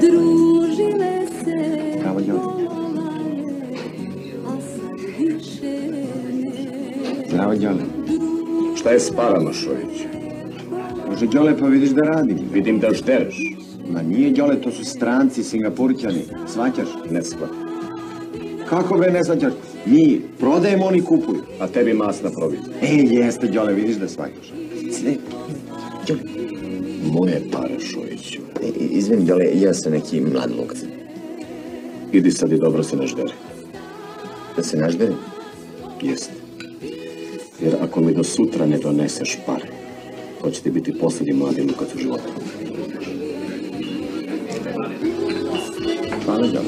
Družile se, Bravo, ne. Zdravo, Đole. Šta je s parama, Šović? Može, Đole, pa vidiš da radim. Vidim da štereš. Ma nije, Đole, to su stranci, singapurćani. Svaćaš? Ne shvatim. Kako be ne svaćaš? Mi prodajemo, oni kupuju. A tebi masna provizija. E, jeste, Đole, vidiš da svaćaš. Sve. Đole, moje pare, Šojiću. E, e, izvini, da li ja sam neki mlad lukci? Idi sad i dobro se nažderi. Da se nažderi? Jeste. Jer ako mi do sutra ne doneseš pare, to će ti biti posljednji mladi lukac u životu. Hvala da.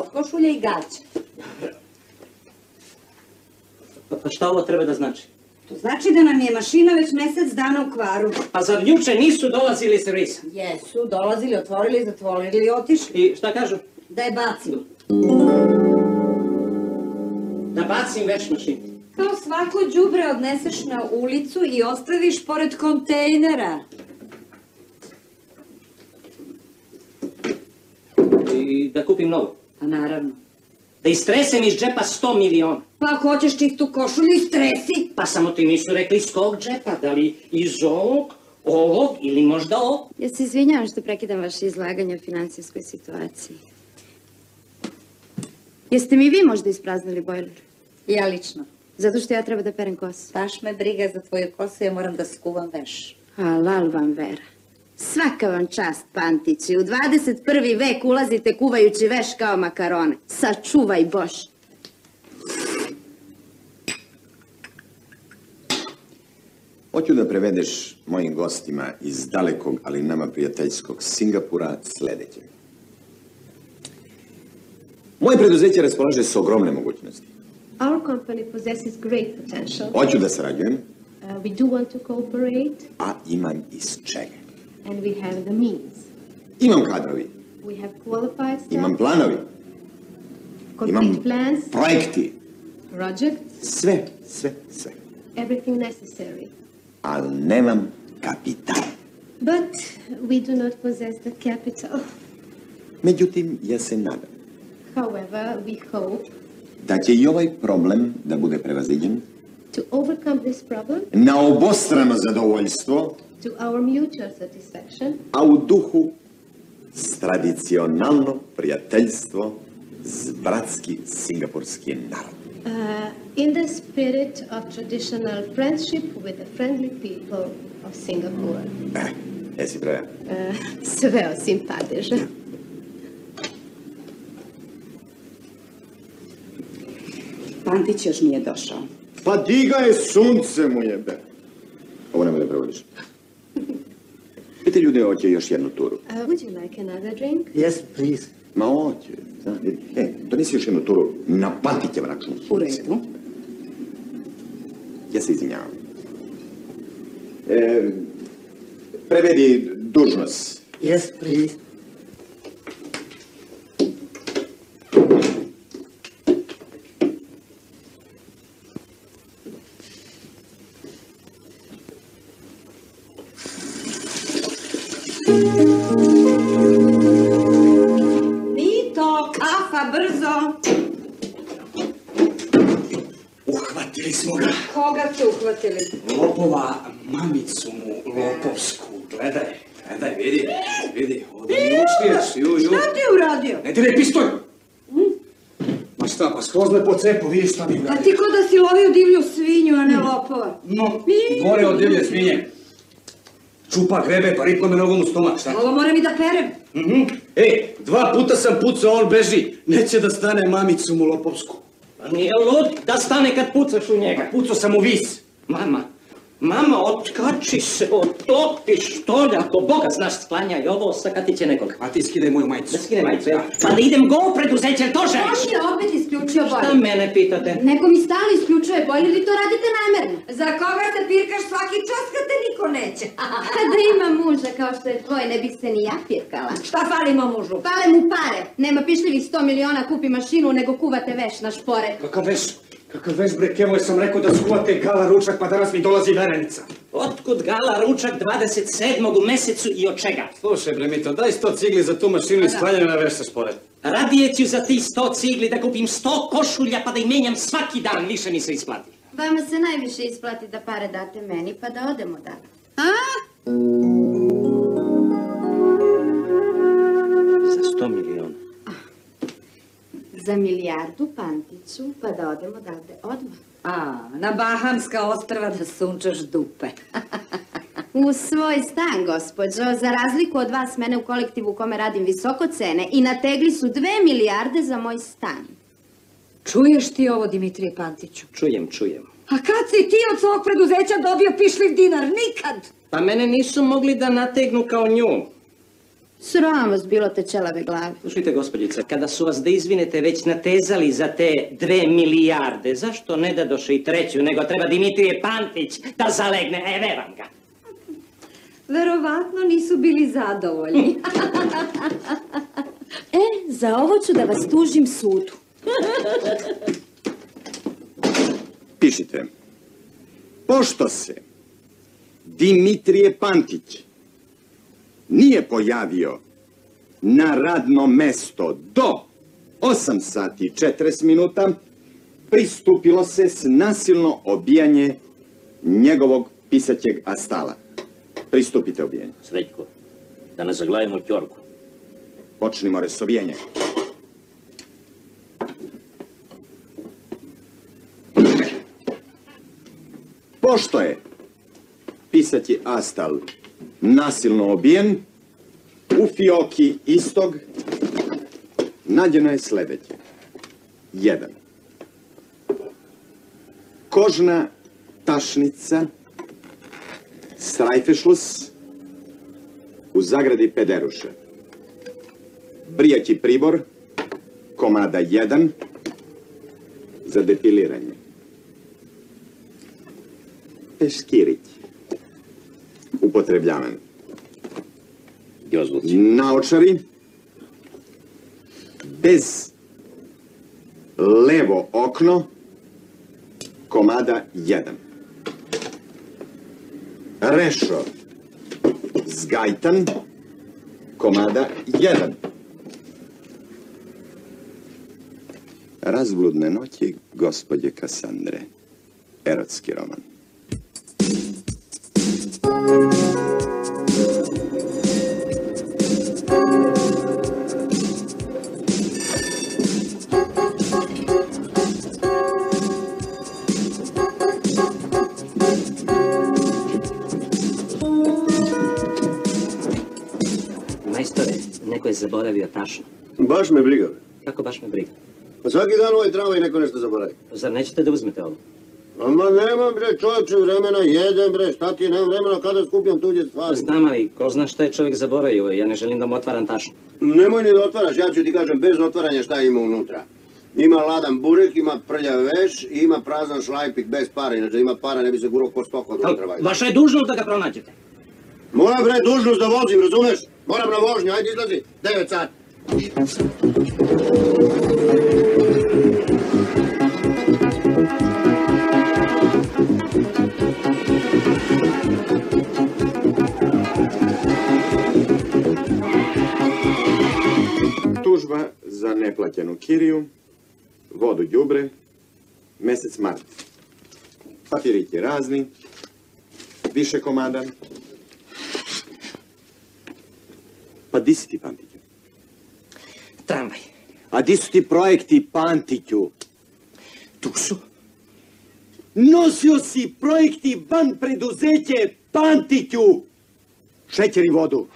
I potkošulja, i gaća. Pa, pa šta ovo treba da znači? To znači da nam je mašina već mjesec dana u kvaru. Pa zar juče nisu dolazili iz servisa? Jesu, dolazili, otvorili, zatvorili i otišli. I šta kažu? Da je bacim. Da bacim veš mašinu. Kao svako đubre odneseš na ulicu i ostaviš pored kontejnera. I da kupim novu. Pa naravno. Da istresem iz džepa 100 miliona. Pa ako hoćeš čistu košulju i stresi. Pa samo ti nisu rekli iz kog džepa, da li iz ovog, ovog ili možda ovog. Ja se izvinjavam što prekidam vaše izlaganje o financijskoj situaciji. Jeste mi vi možda ispraznili bojler? Ja lično. Zato što ja treba da perem kosu. Baš me briga za tvoje kose, ja moram da skuvam veš. Halal vam vera. Svaka vam čast, Pantići. U 21. vek ulazite kuvajući veš kao makarone. Sačuvaj Bož. Hoću da prevedeš mojim gostima iz dalekog, ali nama prijateljskog Singapura sledeće. Moje preduzeće raspolaže s ogromne mogućnosti. Our company possesses great potential. Hoću da sarađujem, Uh, we do want to cooperate, a imam iz čega. And we have the means. Imam kadrovi, We have qualified staff, imam planovi, complete imam plans, projekti, projects, sve, sve, sve. everything necessary. Ali nemam kapital. But we do not possess the capital. Međutim, ja se nadam However, we hope da će i ovaj problem da bude prevaziđen to overcome this problem na obostrano zadovoljstvo, to our mutual satisfaction a u duhu s tradicionalno prijateljstvo s bratski singapurski narod. uh, in the spirit of traditional friendship with the friendly people of Singapore. Eh, jesi broja? Uh, sve osim padeža. Pantić još nije došao. Pa diga je sunce mu jebe. Ovo nemoj da prevodiš. Pite ljude, hoće još jednu turu. Uh, would you like another drink? Yes, please. Ma hoće. E, donesi još jednu turu na Pantićev račun. U redu. Ja se izvinjavam. E, prevedi dužnost. Yes, please. Uhvatili? Lopova mamicu mu lopovsku. Gledaj, gledaj, vidi, vidi. Ovdje mi uspiješ, ju, ju. Šta ti je uradio? Ne diraj pistolj! Ma šta, pa skroz me po cepu, vidi šta mi Pa uradio. ti ko da si lovio divlju svinju, a ne lopova. No, gore od divlje svinje. Čupa grebe, pa ripno me nogom u stomak, šta? Ovo moram i da perem. Mhm. Ej, dva puta sam pucao, on beži. Neće da stane mamicu mu lopovsku. Pa nije lud da stane kad pucaš u njega. Pucao sam u vis. Mama, mama, otkači se, otopi štolja, ako Boga znaš sklanjaj ovo, sakati će nekog. A ti skidaj moju majicu. Da skidaj majicu, ja. Pa da idem go u preduzeće, to želiš? On je opet isključio Šta bojler. mene pitate? Neko mi stalno isključuje bojler i to radite namerno. Za koga ste pirkaš svaki čas kad te niko neće. Kada ima muža kao što je tvoj, ne bih se ni ja pirkala. Šta fali ima mužu? Pale mu pare. Nema pišljivih 100 miliona, kupi mašinu, nego kuvate veš na špore. Kakav veš? Kakav veš bre, kevo sam rekao da skuvate gala ručak, pa danas mi dolazi verenica. Otkud gala ručak 27. u mesecu i od čega? Slušaj bre, Mito, daj sto cigli za tu mašinu i sklanjaj na veš sa špore. Radije ću za ti 100 cigli da kupim 100 košulja pa da ih menjam svaki dan, više mi se isplati. Vama se najviše isplati da pare date meni, pa da odemo da. Za 100 miliona. Za milijardu pantiću, pa da odemo odavde odmah. A, na Bahamska ostrava da sunčaš dupe. U svoj stan, gospođo. Za razliku od vas, mene u kolektivu u kome radim visoko cene i na tegli su dve milijarde za moj stan. Čuješ ti ovo, Dimitrije Pantiću? Čujem, čujem. A kad si ti od svog preduzeća dobio pišliv dinar? Nikad! Pa mene nisu mogli da nategnu kao nju. Sram vas bilo te čelave glave. Slušajte, gospođice, kada su vas da izvinete već natezali za te dve milijarde, zašto ne da doše i treću, nego treba Dimitrije Pantić da zalegne, e, veram ga. Verovatno nisu bili zadovoljni. E, za ovo ću da vas tužim sudu. Pišite. Pošto se Dimitrije Pantić nije pojavio na radno mesto do 8 sati i 40 minuta, pristupilo se s nasilno obijanje njegovog pisaćeg astala. Pristupite obijanju. Srećko, da ne zaglavimo ćorku. Počnimo resobijenje. Pošto je pisati astal nasilno obijen, u fioki istog nađeno je sljedeće. Jedan. Kožna tašnica Strajfešlus u zagradi Pederuša. Brijaći pribor, komada 1 za depiliranje. Peškirić. Upotrebljavan. Naočari. Bez levo okno. Komada 1. Rešo. Zgajtan. Komada 1. Razbludne noći gospođe Kasandre. Erotski roman. Neko je zaboravio tašno. Baš me briga. Kako baš me briga? Pa svaki dan ovaj tramvaj neko nešto zaboravi. Zar nećete da uzmete ovo? Ama nemam bre čovječe vremena, jedem bre, šta ti nemam vremena kada skupljam tuđe stvari. Znam, ali ko zna šta je čovjek zaboravio, ja ne želim da mu otvaram tašno. Nemoj ni da otvaraš, ja ću ti kažem bez otvaranja šta ima unutra. Ima ladan burek, ima prljav veš i ima prazan šlajpik bez para, inače ima para ne bi se gurao ko stok od unutra vajda. Vaša je dužnost da ga pronađete. Moram bre dužnost da vozim, razumeš? Moram na vožnju, ajde izlazi, 9 sati. Tužba za neplaćenu kiriju, vodu đubre, mjesec mart. Papirići razni, više komada. Pa di si ti, Pantiću? Tramvaj. A di su ti projekti, Pantiću? Tu su. Nosio si projekti van preduzeće, Pantiću! Šećer i vodu.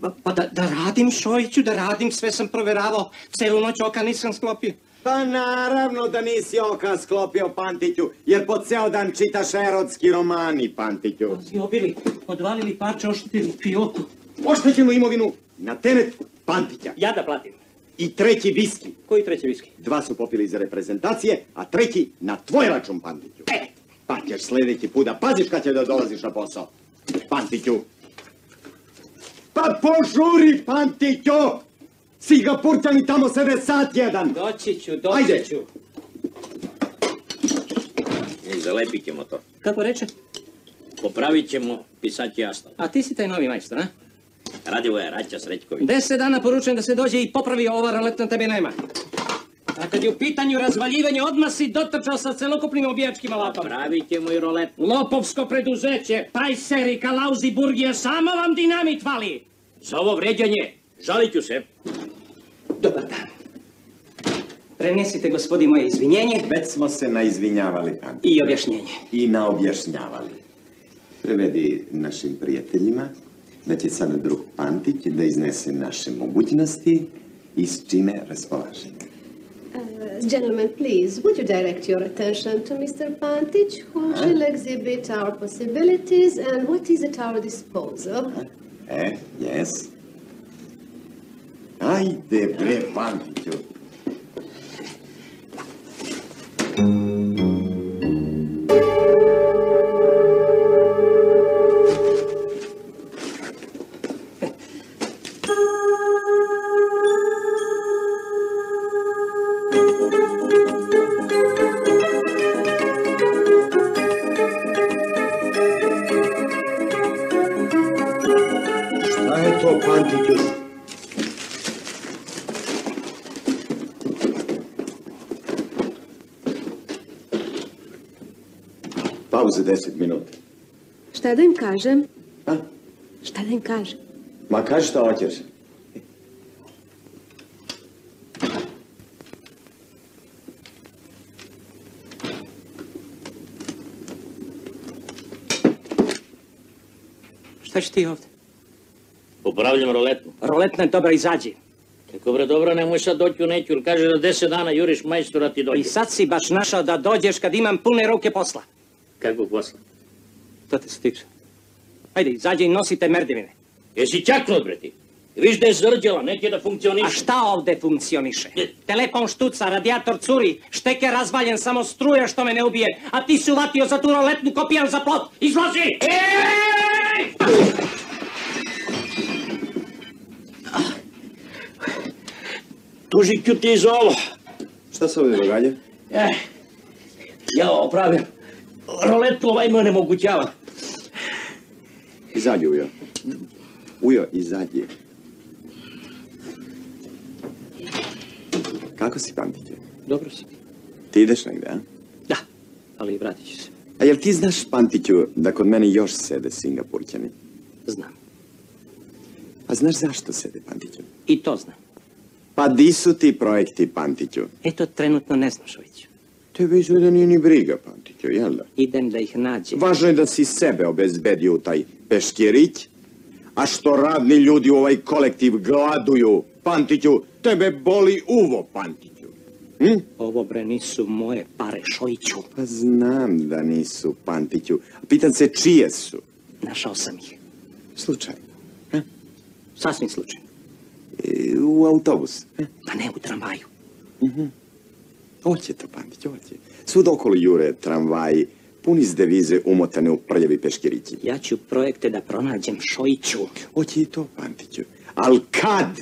Pa, pa da, da radim, Šojiću, da radim, sve sam provjeravao, celu noć oka nisam sklopio. Pa naravno da nisi oka sklopio, Pantiću, jer po ceo dan čitaš erotski romani, Pantiću. I obili, odvalili parče, oštetili fioku. Oštećenu imovinu na teret Pantića. Ja da platim. I treći viski. Koji treći viski? Dva su popili za reprezentacije, a treći na tvoj račun, Pantiću. E, Pa ćeš sljedeći puta. Paziš kad će da dolaziš na posao. Pantiću. Pa požuri, Pantiću! Singapurčani tamo sede sat jedan. Doći ću, doći Ajde. ću. I zalepit ćemo to. Kako reče? Popravit ćemo, pisat će jasno. A ti si taj novi majstor, a? Radivoje Raća Srećković. Deset dana poručujem da se dođe i popravi ova roletna tebe nema. A kad je u pitanju razvaljivanje, odmah si dotrčao sa celokupnim obijačkim alatom. Pravit ćemo i rolet. Lopovsko preduzeće, Pajseri, Kalauzi, Burgija, samo vam dinamit fali. Za ovo vređanje žalit ću se. Dobar dan. Prenesite gospodi moje izvinjenje Već smo se naizvinjavali, Pantiću. i objašnjenje. I naobjašnjavali. Prevedi našim prijateljima će sada drug Pantić da iznese naše mogućnosti i s čime raspolaže. Uh, gentlemen, please, would you direct your attention to Mr. Pantic, who shall exhibit our possibilities and what is at our disposal? E, jes. Ajde bre, Pantiću. To, Pantiću? Pauze deset minuta. Šta da im kažem? A? Šta da im kažem? Ma kaži šta hoćeš. Šta će ti ovdje? Popravljam roletu. Roletna je dobra, izađi. Kako bre, dobro, nemoj sad doći u neću, jer kaže da deset dana juriš majstora ti I dođe. sad si baš našao da dođeš kad imam pune ruke posla. Kakvog posla? To te se tiče. Ajde, izađi i nosite merdevine. Jesi čaknut, bre ti? Viš da je zrđala, neće da funkcioniše. A šta ovdje funkcioniše? Telefon štuca, radijator curi, šteke razvaljen, samo struja što me ne ubije, a ti si uvatio za tu roletnu kopijan za plot. Izlazi! Ej! Tužit ću ti za ovo. Šta se ovdje događa? Eh, ja opravljam. Roletu ovaj me onemogućava. Izađi, Ujo. Ujo, izađi. Kako si, Pantiću? Dobro si. Ti ideš negdje, a? Da, ali vratit ću se. A jel ti znaš, Pantiću, da kod mene još sede Singapurćani? Znam. A znaš zašto sede, Pantiću? I to znam. Pa di su ti projekti, Pantiću? Eto, trenutno ne znam, Šoviću. Tebe izgleda nije ni briga, Pantiću, jel da? Idem da ih nađem. Važno je da si sebe obezbedio u taj peškirić, a što radni ljudi u ovaj kolektiv gladuju, Pantiću, tebe boli uvo, Pantiću. Hm? Ovo bre nisu moje pare, Šojiću. Pa znam da nisu, Pantiću. Pitam se čije su. Našao sam ih. Slučajno. Sasvim slučajno. U autobus. E? A ne u tramvaju. Mhm. Hoće to, Pantić, hoće. Svud okolo jure tramvaji, puni s devize umotane u prljavi peškirići. Ja ću projekte da pronađem, Šojiću. Hoće i to, Pantiću. Al kad?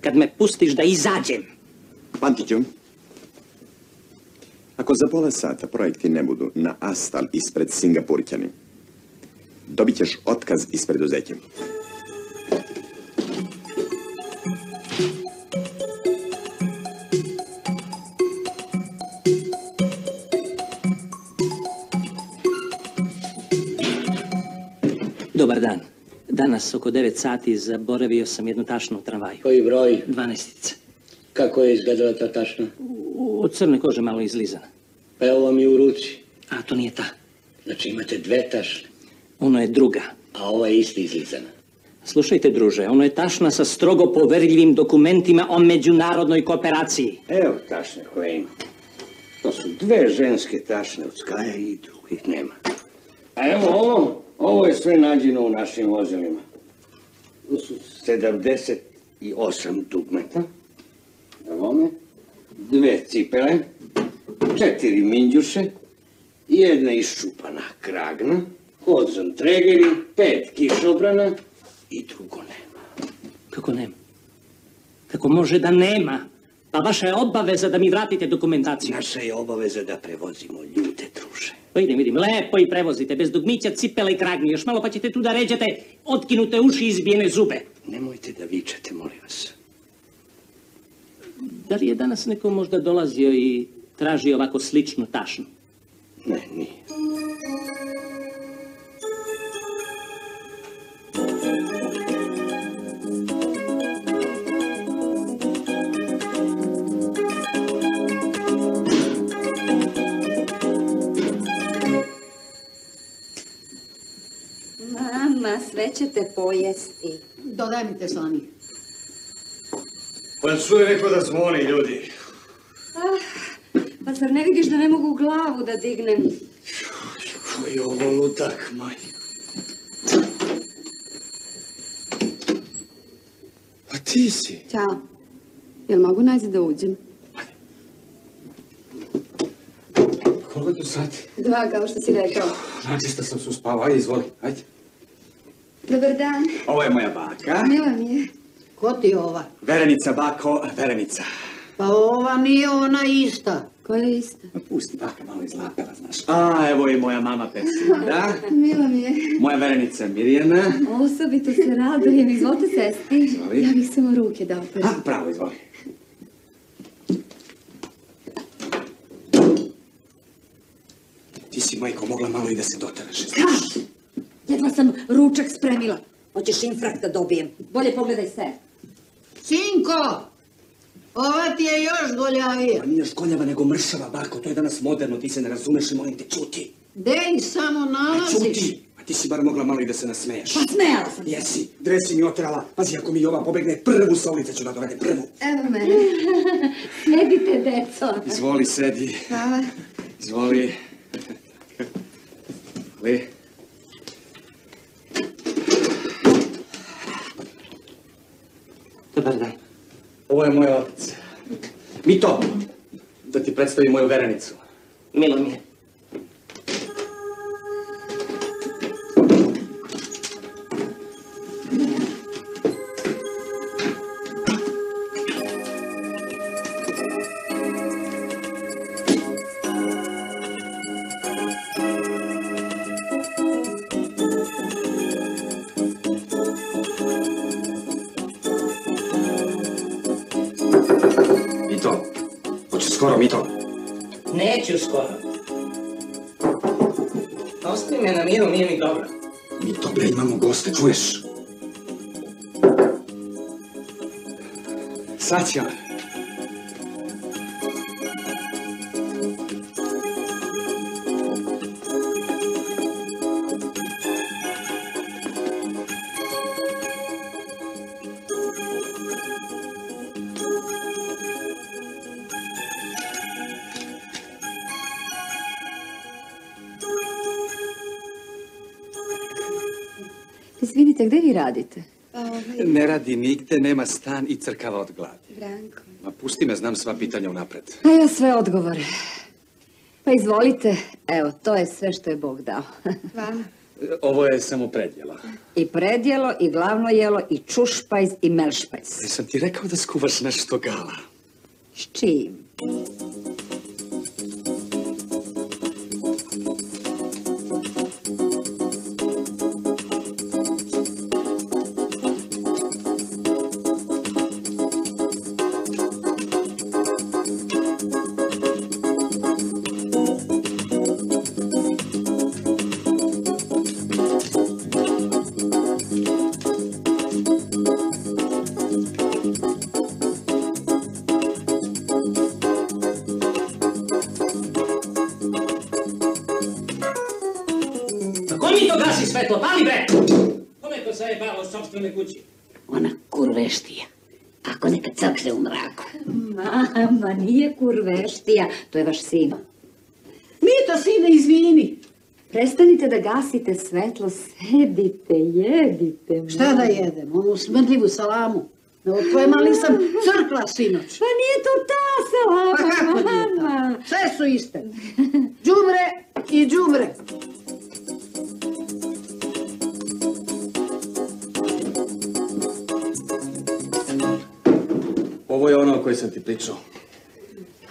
Kad me pustiš da izađem. Pantiću, ako za pola sata projekti ne budu na astal ispred Singapurćani, dobit ćeš otkaz iz preduzeća. Danas oko 9 sati zaboravio sam jednu tašnu u tramvaju. Koji broj? Dvanestica. Kako je izgledala ta tašna? Od crne kože malo izlizana. Pa evo vam je u ruci. A to nije ta. Znači imate dve tašne, Ono je druga. a ova je isti izlizana. Slušajte, druže, ono je tašna sa strogo poverljivim dokumentima o međunarodnoj kooperaciji. Evo tašne koje ima. To su dve ženske tašne od Skaja i drugih nema. A evo ovo, ovo je sve nađeno u našim vozilima. Tu su 78 dugmeta. Evo me. Dve cipele. Četiri minđuše. jedna iščupana kragna, hodzon tregeri, pet kišobrana i drugo nema. Kako nema? Kako može da nema? Pa vaša je obaveza da mi vratite dokumentaciju. Naša je obaveza da prevozimo ljude, druže. Pa vidim, vidim, lepo i prevozite, bez dugmića, cipela i kragni. Još malo pa ćete tu da ređate otkinute uši i izbijene zube. Nemojte da vičete, molim vas. Da li je danas neko možda dolazio i tražio ovako sličnu tašnu? Ne, nije. Mama, sve ćete pojesti. Dodaj mi te slani. Pa su je rekao da zvoni, ljudi. Ah, pa zar ne vidiš da ne mogu glavu da dignem? Koji je ovo lutak, maj. A ti si? Ćao. Jel mogu naći da uđem? Koliko je tu sati? Dva, kao što si rekao. Znači što sam se uspavao, ajde izvoli, ajde. Dobar dan. Ovo je moja baka. Mila mi je. Ko ti je ova? Verenica, bako, Verenica. Pa ova nije ona ista. Koja je ista? Ma pusti, baka malo izlapela, znaš. A, evo i moja mama da? Mila mi je. Moja Verenica Mirjana. Osobito se radujem. Izvolite sesti. Izvoli. Ja bih samo ruke da operam. A, pravo, izvoli. Ti si, majko, mogla malo i da se doteraš. Kaš! Jedva sam ručak spremila. Hoćeš infrakt da dobijem. Bolje pogledaj se. Sinko! Ova ti je još goljavija. Pa nije školjava nego mršava, bako. To je danas moderno, ti se ne razumeš i molim te, čuti. Dej samo A nalaziš. čuti! A ti si bar mogla malo i da se nasmeješ. Pa smejala sam. Jesi, dresi mi otrala. Pazi, ako mi ova pobegne, prvu sa ulice ću da dovede, prvu. Evo mene. Sedite, deco. Izvoli, sedi. Hvala. Izvoli. Li? Dobar dan. Ovo je moj otac. Mito, da ti predstavim moju verenicu. Milo mi je. Nigde, nema stan i crkava od gladi. Branko. Ma pusti me, znam sva pitanja unapred. A ja sve odgovore. Pa izvolite, evo, to je sve što je Bog dao. Hvala. Ovo je samo predjela. I predjelo, i glavno jelo, i čušpajz, i melšpajz. Jesam ti rekao da skuvaš nešto gala? S čim? Kurveštija, to je vaš sin. Mito, sine, izvini. Prestanite da gasite svetlo, sedite, jedite. Šta da jedem? Onu smrdljivu salamu. Od tvoje mali sam crkla sinoć. Pa nije to ta salama, Pa kako nije mama. Sve su iste. Đubre i đubre. Ovo je ono o kojoj sam ti pričao.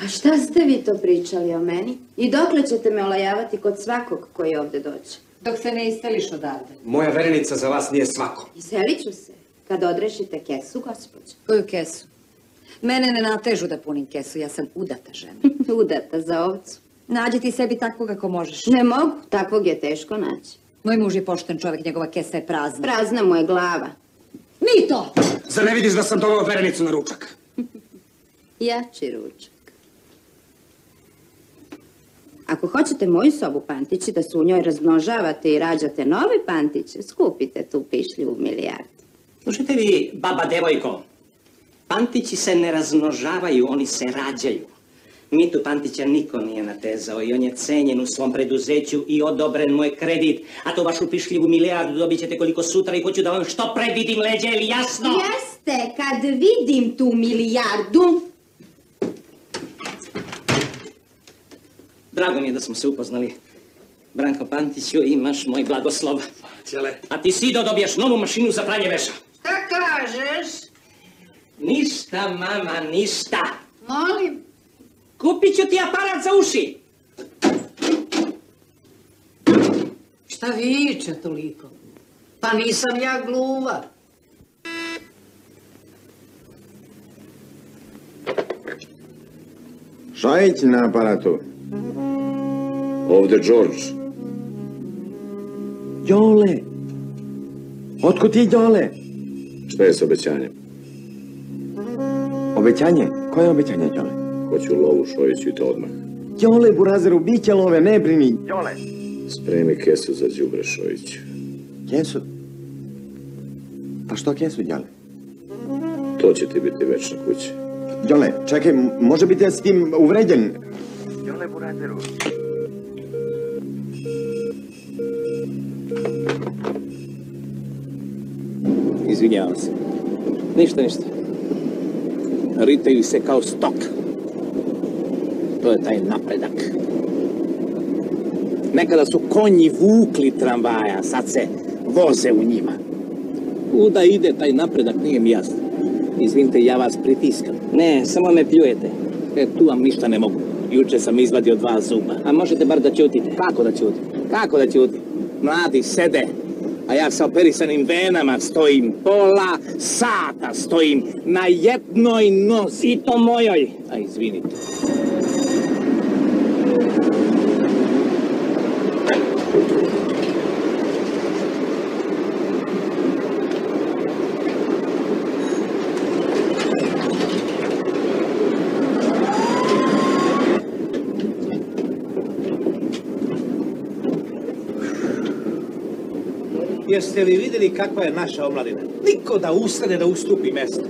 A šta ste vi to pričali o meni? I dokle ćete me olajavati kod svakog koji ovdje dođe? Dok se ne isteliš odavde. Moja verenica za vas nije svako. Iselit ću se, kad odrešite kesu, gospođo. Koju kesu? Mene ne natežu da punim kesu, ja sam udata žena. Udata za ovcu. Nađi ti sebi takvog ako možeš. Ne mogu, takvog je teško naći. Moj muž je pošten čovjek, njegova kesa je prazna. Prazna mu je glava. Mi to! Zar ne vidiš da sam doveo verenicu na ručak? Jači ručak. Ako hoćete moju sobu pantići da se u njoj razmnožavate i rađate nove pantiće, skupite tu pišlju milijardu. Slušajte vi, baba devojko, pantići se ne razmnožavaju, oni se rađaju. Mitu Pantića niko nije natezao i on je cenjen u svom preduzeću i odobren mu je kredit. A to vašu pišljivu milijardu dobit ćete koliko sutra i hoću da vam što pre vidim leđe, ili jasno? Jeste, kad vidim tu milijardu, Drago mi je da smo se upoznali. Branko Pantiću, imaš moj blagoslov. Ćele. A ti Sido dobiješ novu mašinu za pranje veša. Šta kažeš? Ništa, mama, ništa. Molim. Kupit ću ti aparat za uši. Šta viče toliko? Pa nisam ja gluva. Šajić na aparatu. Ovdje George. Đole! Otkud ti, Đole? Šta je s obećanjem? Obećanje? Koje obećanje, Đole? Hoću lovu Šojiću i to odmah. Đole, burazeru, bit će love, ne brini. Đole! Spremi kesu za đubre Šojiću. Kesu? Pa što kesu, Đole? To će ti biti večna kuća. Đole, čekaj, može biti da si tim uvređen. Burazeru. Izvinjavam se. Ništa, ništa. Ritaju se kao stok. To je taj napredak. Nekada su konji vukli tramvaja, sad se voze u njima. Kuda ide taj napredak, nije mi jasno. Izvinite, ja vas pritiskam. Ne, samo me pljujete. E, tu vam ništa ne mogu. Juče sam izvadio dva zuba. A možete bar da ćutite. Kako da ćutim? Kako da ćutim? Mladi sede, a ja sa operisanim venama stojim pola sata, stojim na jednoj nozi. To mojoj. A izvinite. Jeste li vidjeli kakva je naša omladina? Niko da ustane da ustupi mjesto.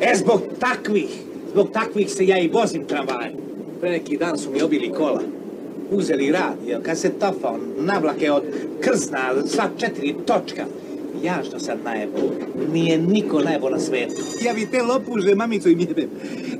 E, zbog takvih, zbog takvih se ja i vozim tramvajem. Pre neki dan su mi obili kola. Uzeli radio, kasetofon, navlake od krzna, sva četiri točka. Ja što sad najebo, nije niko najebo na svijetu. Ja bi te lopuže, mamico im jebem,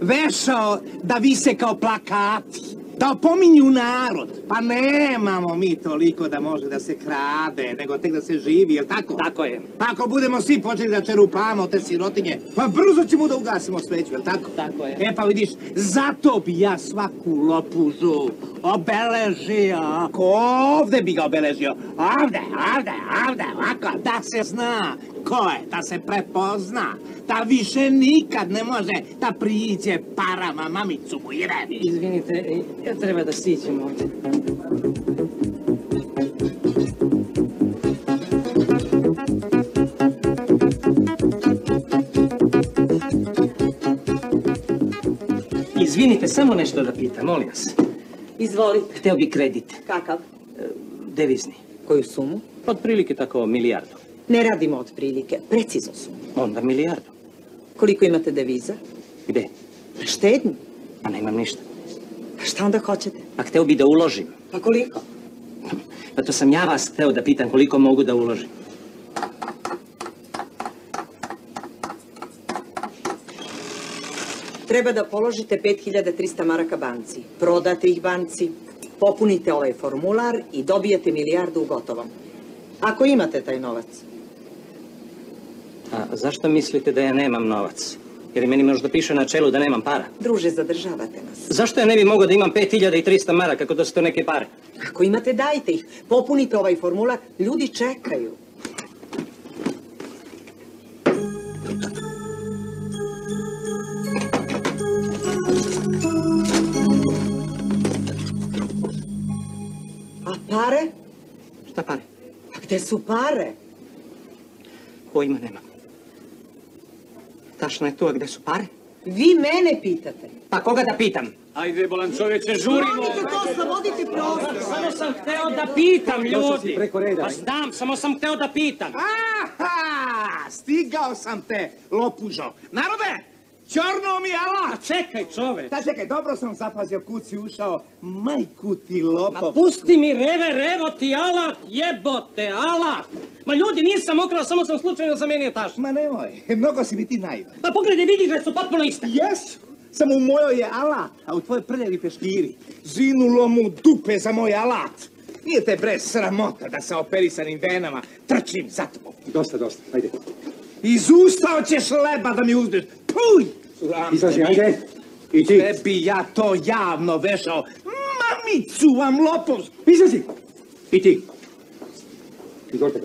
vešao da vise kao plakati. Da opominju narod. Pa nemamo mi toliko da može da se krade, nego tek da se živi, jel tako? Tako je. Pa ako budemo svi počeli da čerupamo te sirotinje, pa brzo ćemo da ugasimo sveću, jel tako? Tako je. E pa vidiš, zato bi ja svaku lopužu obeležio. Ko ovde bi ga obeležio? Ovde, ovde, ovde, ovako, da se zna ko je, da se prepozna, da više nikad ne može da priđe parama mamicu mu jebi. Izvinite, ja treba da siđem ovdje. Izvinite, samo nešto da pitam, molim vas. Izvolite. Hteo bi kredit, Kakav? devizni. Koju sumu? Otprilike tako milijardu. Ne radimo od prilike, precizno su. Onda milijardu. Koliko imate deviza? Gde? Na štednju. Pa nemam ništa. A šta onda hoćete? A hteo bi da uložim. Pa koliko? Pa to sam ja vas hteo da pitam koliko mogu da uložim. Treba da položite 5300 maraka banci. Prodate ih banci, Popunite ovaj formular i dobijete milijardu u gotovom. Ako imate taj novac. A zašto mislite da ja nemam novac? Jer meni možda piše na čelu da nemam para. Druže, zadržavate nas. Zašto ja ne bi mogao da imam 5300 maraka kako da su to neke pare? Ako imate, dajte ih. Popunite ovaj formular. Ljudi čekaju. A pare? Šta pare? A gde su pare? Pojma nemam. Tašno je tu, a gde su pare? Vi mene pitate. Pa koga da pitam? Ajde, bolan čovječe, žurimo! Slobodite to, slobodite prostor. Samo sam hteo da pitam, ljudi. preko reda. Pa znam, samo sam hteo da pitam. Aha! Stigao sam te, lopužo. Narode, čorno mi ala! Čekaj, čoveč. Da, čekaj, dobro sam zapazio kud si ušao. Majku ti lopov. Ma pusti mi reve, revo ti alat, jebote, alat. Ma ljudi, nisam ukrao, samo sam slučajno zamenio tašnu. Ma nemoj, mnogo si mi ti naivan. Pa pogledaj, vidiš da su potpuno iste. Jesu, samo u mojoj je alat, a u tvojoj prljavi peškiri. Zinulo mu dupe za moj alat. Nije te bre sramota da sa operisanim venama trčim za tobom. Dosta, dosta, ajde. Iz usta hoćeš leba da mi uzmeš. Puj! Izlazi, ajde. I ti. Ne bi ja to javno vešao. Mamicu vam lopov! Izlazi. I ti. Izvolite.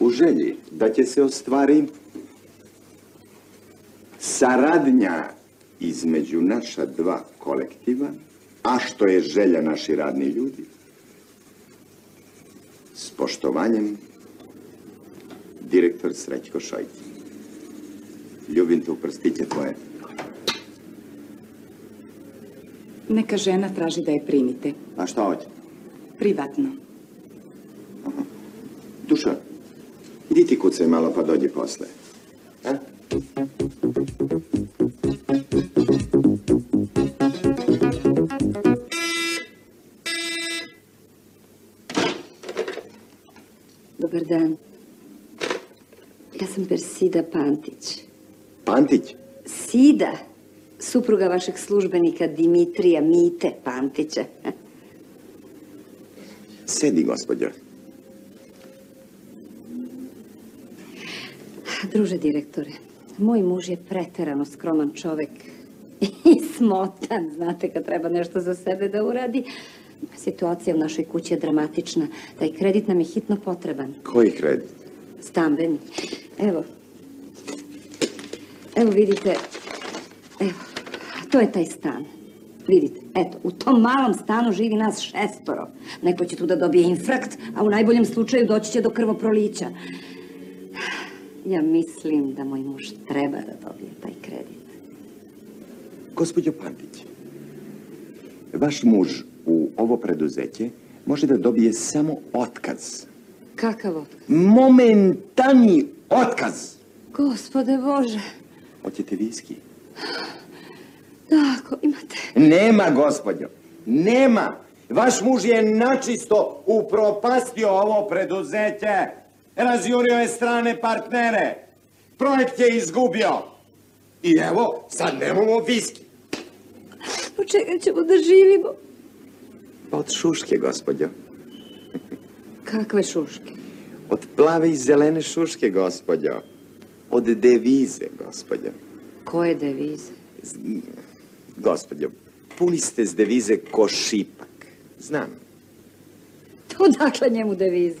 U želji da će se ostvari saradnja između naša dva kolektiva, a što je želja naši radni ljudi, s poštovanjem, direktor Srećko Šojć. Ljubim te u prstiće tvoje. Neka žena traži da je primite. A šta hoće? Privatno. Duša, idi ti kucaj malo pa dođi posle. A? Dobar dan. Ja sam Persida Pantić. Pantić, Sida, supruga vašeg službenika Dimitrija Mite Pantića. sedi, gospođo. Druže direktore, moj muž je preterano skroman čovek i smotan, znate, kad treba nešto za sebe da uradi. Situacija u našoj kući je dramatična. Taj kredit nam je hitno potreban. Koji kredit? Stambeni. Evo. Evo vidite. Evo. To je taj stan. Vidite, eto, u tom malom stanu živi nas šestoro. Neko će tu da dobije infrakt, a u najboljem slučaju doći će do krvoprolića. Ja mislim da moj muž treba da dobije taj kredit. Gospođo Pantić, vaš muž u ovo preduzeće može da dobije samo otkaz. Kakav otkaz? Momentani otkaz. Gospode Bože, Hoćete viski? da, ako imate... Nema, gospođo. Nema. Vaš muž je načisto upropastio ovo preduzeće. Razjurio je strane partnere. Projekt je izgubio. I evo, sad nemamo viski. Od čega ćemo da živimo? Od šuške, gospođo. Kakve šuške? Od plave i zelene šuške, gospođo. Od devize, gospođo. Koje devize? Gospođo, puni ste s devize ko šipak. Znam. Odakle njemu devize?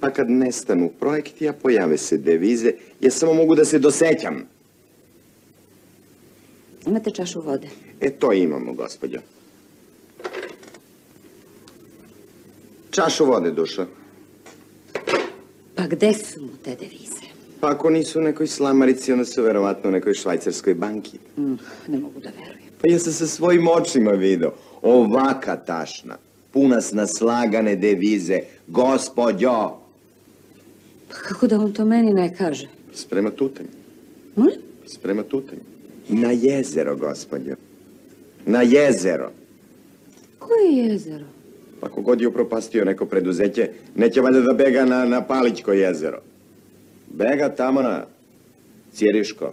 Pa kad nestanu projekti, a pojave se devize, ja samo mogu da se dosećam. Imate čašu vode? E, to imamo, gospođo. Čašu vode, dušo. Pa gde su mu te devize? Pa ako nisu u nekoj slamarici, onda su verovatno u nekoj švajcarskoj banki. Mm, ne mogu da verujem. Pa ja sam sa svojim očima video. Ovaka tašna, puna s naslagane devize. Gospođo! Pa kako da on to meni ne kaže? Sprema tutanj. Molim? Sprema tutanj. Na jezero, gospođo. Na jezero. Koje jezero? Pa kogod je upropastio neko preduzeće, neće valjda da bega na, na Palićko jezero. Bega Tamana, Cjeriško.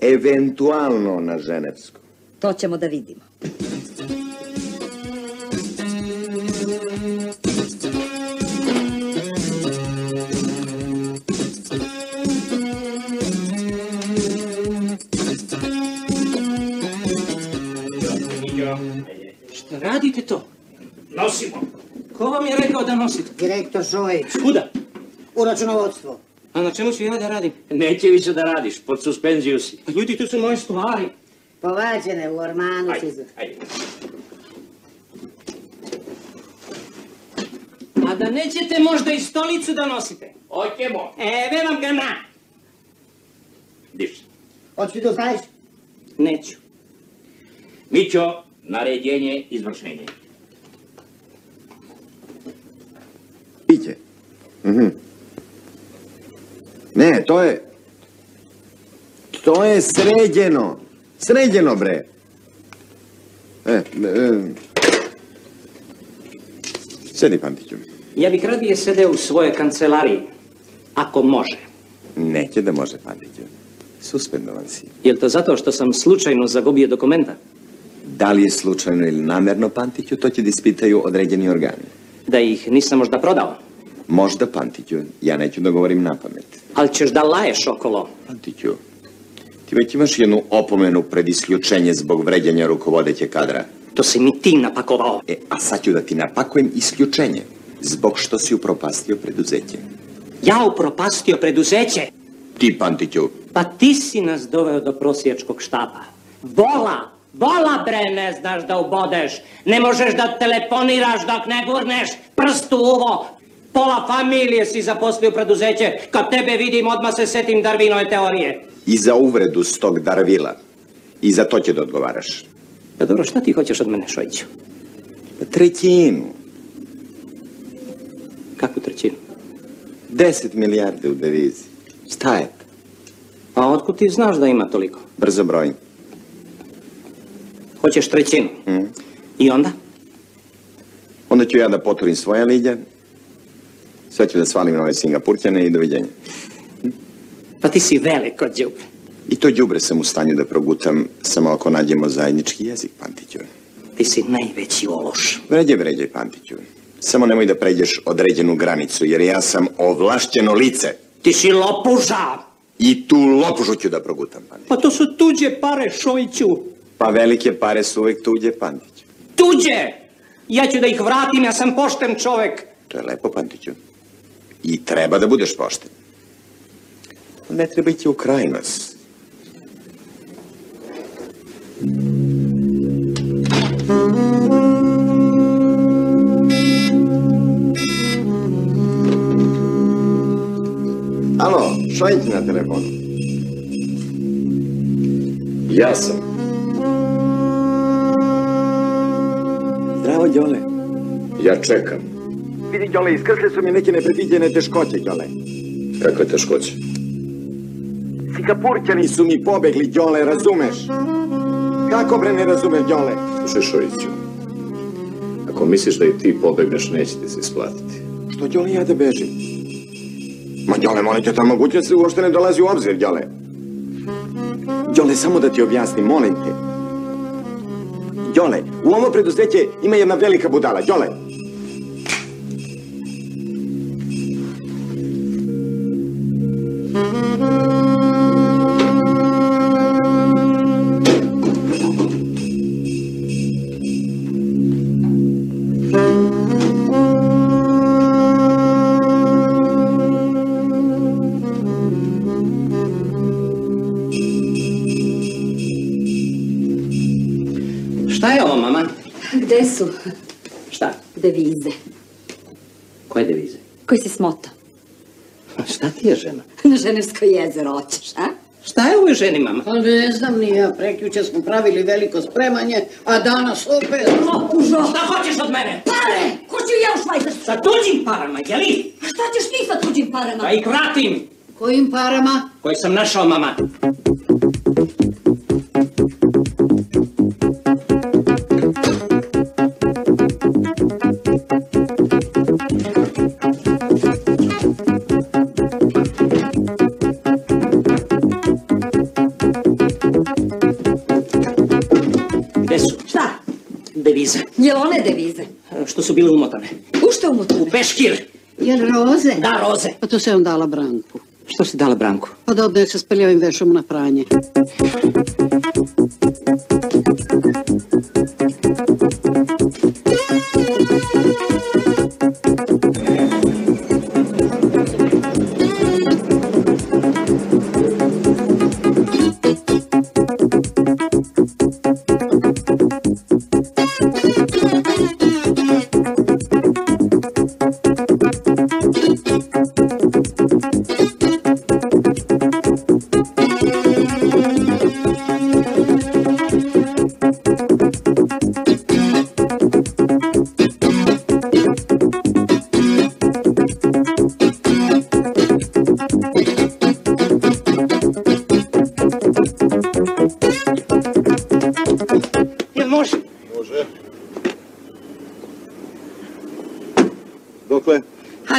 Eventualno na Ženevsko. To ćemo da vidimo. Šta radite to? Nosimo. Ko vam je rekao da nosite? Direktor Zoe. Kuda? U računovodstvo. A na čemu ću ja da radim? Neće više da radiš, pod suspenziju si. Pa ljudi, tu su moje stvari. Povađene u ormanu si za... A da nećete možda i stolicu da nosite? Hoćemo. Eve vam ga na. Diš. Ti to znaš? Neću. Mićo, naređenje, izvršenje. Piće. Mhm. Ne, to je... To je sređeno. Sređeno, bre. E, e, Sedi, Pantiću. Ja bih radije sedeo u svojoj kancelariji. Ako može. Neće da može, Pantiću. Suspendovan si. Jel to zato što sam slučajno zagubio dokumenta? Da li je slučajno ili namjerno, Pantiću, to će da ispitaju određeni organi. Da ih nisam možda prodao? Možda, Pantiću, ja neću da govorim na pamet. Ali ćeš da laješ okolo. Pantiću, ti već imaš jednu opomenu pred isključenje zbog vređanja rukovodeće kadra. To si mi ti napakovao. E, a sad ću da ti napakujem isključenje. Zbog što si upropastio preduzeće. Ja upropastio preduzeće? Ti, Pantiću, Pa ti si nas doveo do prosječkog štapa. Vola! Vola bre ne znaš da ubodeš. Ne možeš da telefoniraš dok ne gurneš prst u uvo. Pola familije si zaposlio preduzeće. Kad tebe vidim, odmah se setim Darwinove teorije. i za uvredu s tog Darvila. I za to će da odgovaraš. Pa dobro, šta ti hoćeš od mene, Šojiću? Trećinu. Kakvu trećinu? Deset milijarde u devizi. Šta je? A otkud ti znaš da ima toliko? Brzo broj. Hoćeš trećinu. Mm. I onda? Onda ću ja da poturim svoja liđa. Sve ću da svalim na ove Singapurćane i doviđenja. Pa ti si veliko đubre. I to đubre sam u stanju da progutam samo ako nađemo zajednički jezik, Pantiću. Ti si najveći ološ. Vređaj, vređaj, Pantiću. Samo nemoj da pređeš određenu granicu, jer ja sam ovlašćeno lice. Ti si lopuža! I tu lopužu ću da progutam, Pantiću. Pa to su tuđe pare, Šojiću. Pa velike pare su uvek tuđe, Pantiću. Tuđe! Ja ću da ih vratim, ja sam pošten čovek. To je lepo, Pantiću. I treba da budeš pošten. Ne treba ići u krajnost. Alo, Šojić na telefonu. Ja sam. Zdravo, Đole. Ja čekam. Vidi, Đole, iskrsle su mi neke nepredviđene teškoće, Đole. Kakve teškoće? Singapurćani su mi pobegli, Đole, razumeš? Kako bre ne razumeš, Đole? Slušaj, Šojiću. Ako misliš da i ti pobegneš, neće ti se isplatiti. Što, Đole, ja da bežim? Ma, Đole, molim te, ta mogućnost uopšte ne dolazi u obzir, Đole. Đole, samo da ti objasnim, molim te. Đole, u ovo preduzeće ima jedna velika budala, Đole. Gde su Šta? devize? Koje devize? Koji si smota? Šta ti je žena? Na Ženevsko jezero hoćeš, a? Šta je ovoj ženi, mama? Pa ne znam ni ja, prekjuče smo pravili veliko spremanje, a danas opet... Lopužo! Šta hoćeš od mene? Pare! Hoću ja u Švajcarsku! Sa tuđim parama, jeli? A šta ćeš ti sa tuđim parama? Da ih vratim, Kojim parama? koji sam našao, mama. Što su bile umotane? U što umotane? U peškir. Jel roze? Da, roze. Pa to sam dala Branku. Što si dala Branku? Pa da odnese s prljavim vešom na pranje.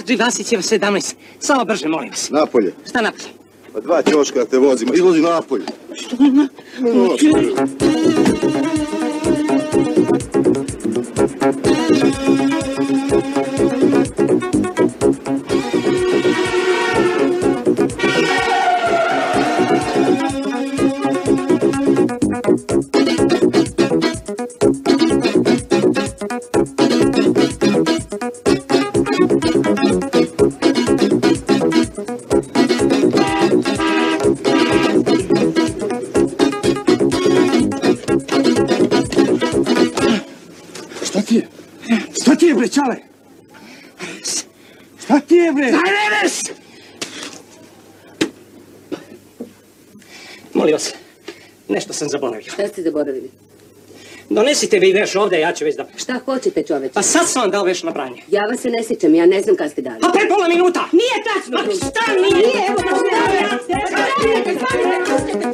Hadži Vasićeva 17. Samo brže, molim vas. Napolje. Šta napolje? Pa dva ćoška te vozimo. Izlozi napolje. Što na... Šta ti je? Šta ti je, bre, čale? Šta ti je, bre? Revers! Molim vas, nešto sam zaboravio. Šta ste zaboravili? Donesite vi veš ovdje, ja ću već da... Šta hoćete, čoveče? Pa sad sam vam dao veš na pranje. Ja vas se ne sjećam, ja ne znam kad ste dali. Pa pre pola minuta! Nije tačno! Pa šta nije? evo ga Ostavte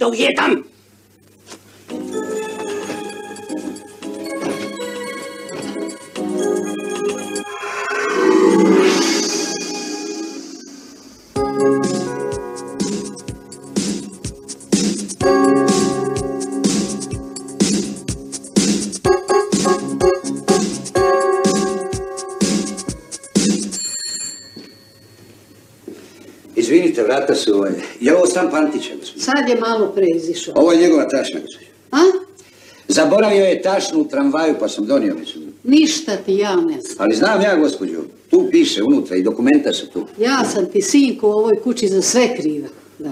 počet ću da ovaj. Je ovo stan Pantića, gospođo? Sad je malo preizišao. Ovo je njegova tašna, gospođo. A? Zaboravio je tašnu u tramvaju, pa sam donio. Ništa ti ja ne znam. Ali znam ja, gospođo, tu piše unutra i dokumenta su tu. Ja sam ti sinku u ovoj kući za sve kriva. Da.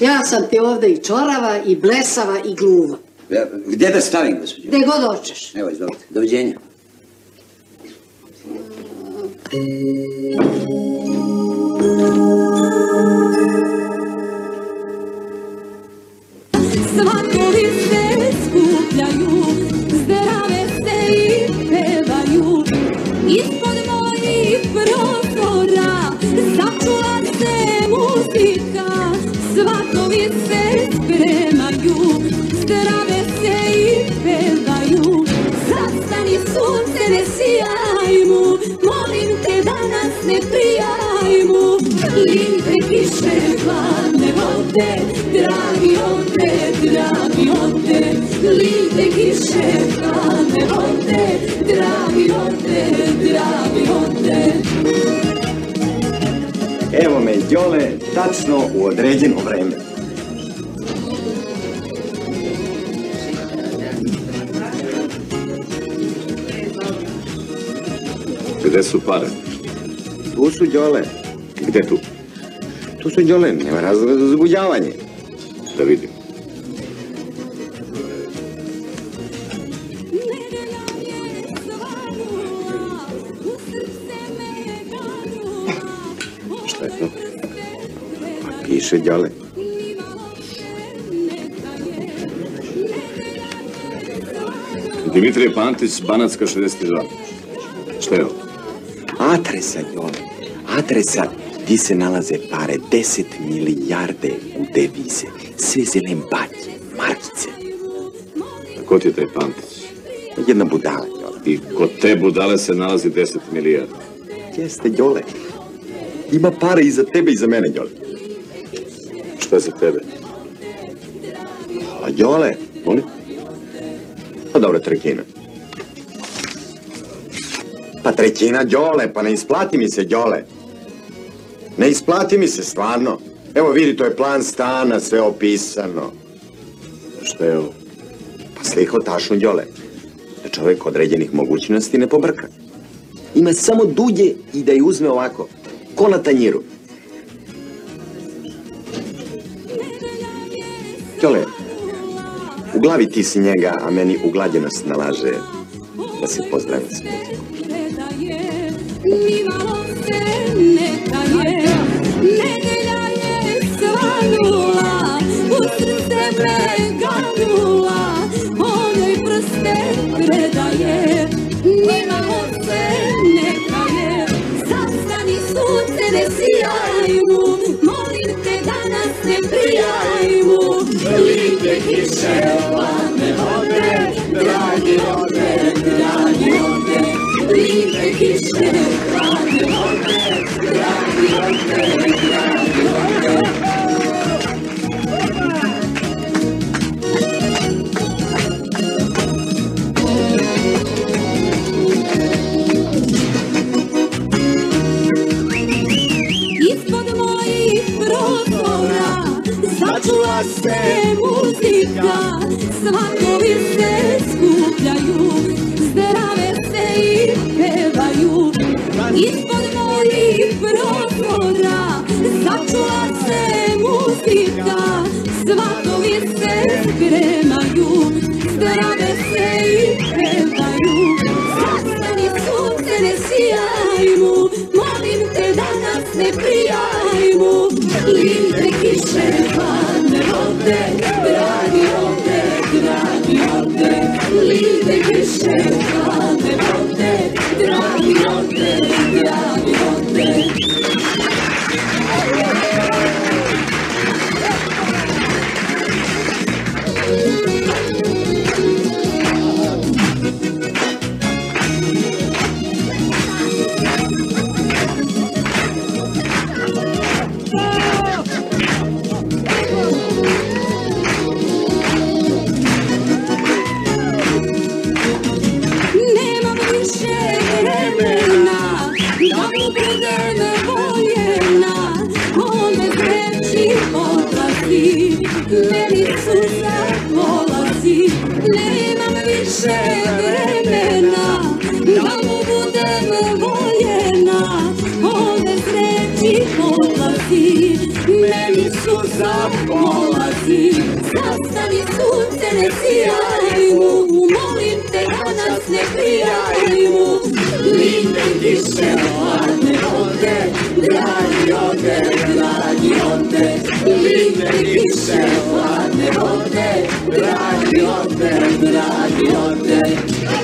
Ja sam ti ovdje i čorava, i blesava, i gluva. Ja, gdje da stavim, gospođo? Gde god hoćeš. Evo, izvolite. Doviđenja. Svatovi se skupljaju, zdrave se i pevaju. Ispod mojih prozora začula se muzika. Svatovi se spremaju, zdrave se i pevaju. Zastani sunce ne prijaj mu. Lipe kiše, hladne vode, dragi ode, dragi ode. Lipe kiše, hladne vode, dragi ode, dragi ode. Evo me Đole tačno u određeno vreme. Gde su pare? Tu su Đole. Gde tu? Tu su Đole, nema razloga za uzbuđavanje. Da vidim. Je piše Đole. Dimitrije Pantić, Banatska 62. Šta je ovo? Adresa Đole. Adresa gdje se nalaze pare 10 milijarde u devize. Sve zelembaki, markice. A ko ti je taj Pantić? Jedna budala, Đole. I kod te budale se nalazi 10 milijarda. Jeste Đole. Ima pare i za tebe i za mene, Đole. Šta za tebe? A Đole? Molim? Pa dobro, trećina. Pa trećina Đole, pa ne isplati mi se Đole. Ne isplati mi se, stvarno. Evo vidi, to je plan stana, sve opisano. Šta je ovo? Pa sliho tašnu Đole. Da čovjek određenih mogućnosti ne pobrka. Ima samo duđe i da je uzme ovako. Ko na tanjiru. Đole, u glavi ti si njega, a meni uglađenost nalaže da se pozdravim kiše ladne ode, dragi ode, dragi ode, lipe meni suza polazi Zastani sunce ne sijajmu, molim te danas ne prijajmu Lipe kiše hladne ode, dragi ode, dragi ode Lipe kiše hladne ode, dragi ode, dragi ode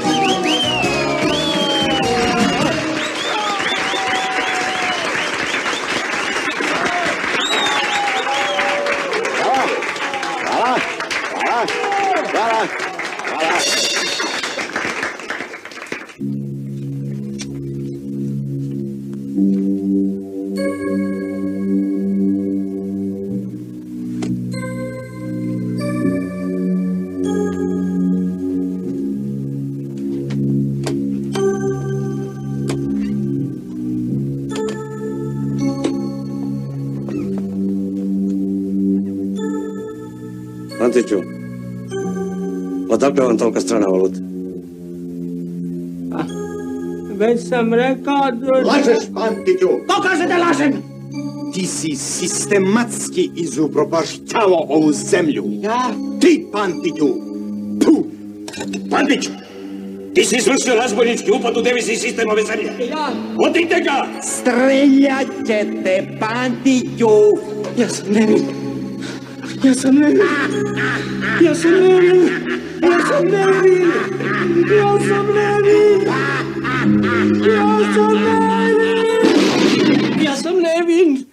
Antiću, odakle vam tolika strana valuta? Već sam rekao, druže... Lažeš, Pantiću! Ko kaže da lažem? Ti si sistematski izupropaštavao ovu zemlju. Ja? Ti, Pantiću! Puh! Pantić! Ti si izvršio razbojnički upad u devizni sistem ove zemlje. Ja? Odite ga! Streljat ćete, Pantiću! Ja sam nevin. Ja sam nevin. Ja sam nevin.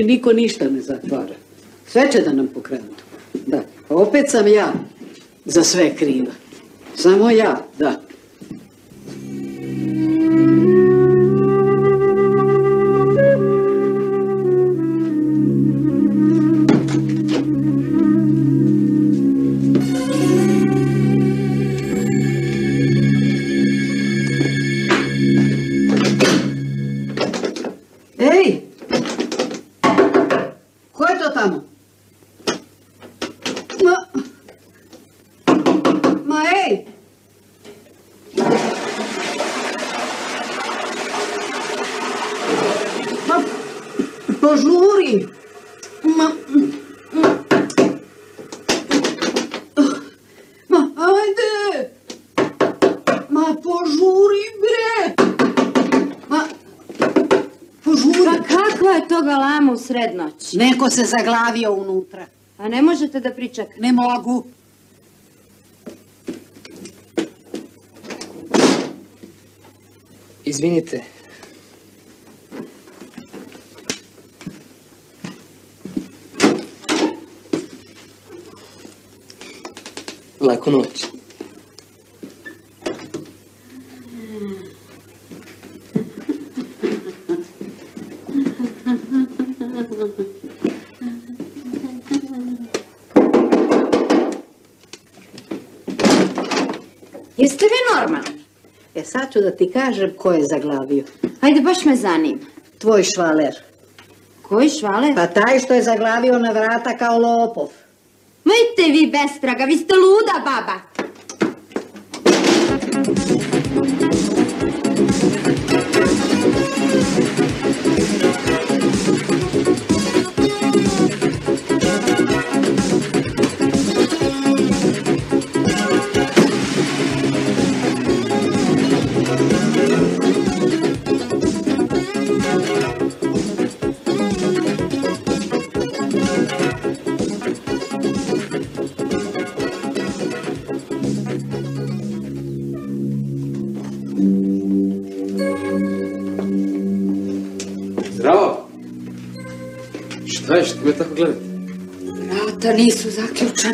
Kući niko ništa ne zatvara. Sve će da nam pokrenu. Da, pa opet sam ja za sve kriva. Samo ja, da. Neko se zaglavio unutra. A ne možete da pričekate? Ne mogu. Izvinite. Laku noć. Sad ću da ti kažem ko je zaglavio. Ajde, baš me zanima. Tvoj švaler. Koji švaler? Pa taj što je zaglavio na vrata kao lopov. Idite vi bestraga, vi ste luda baba.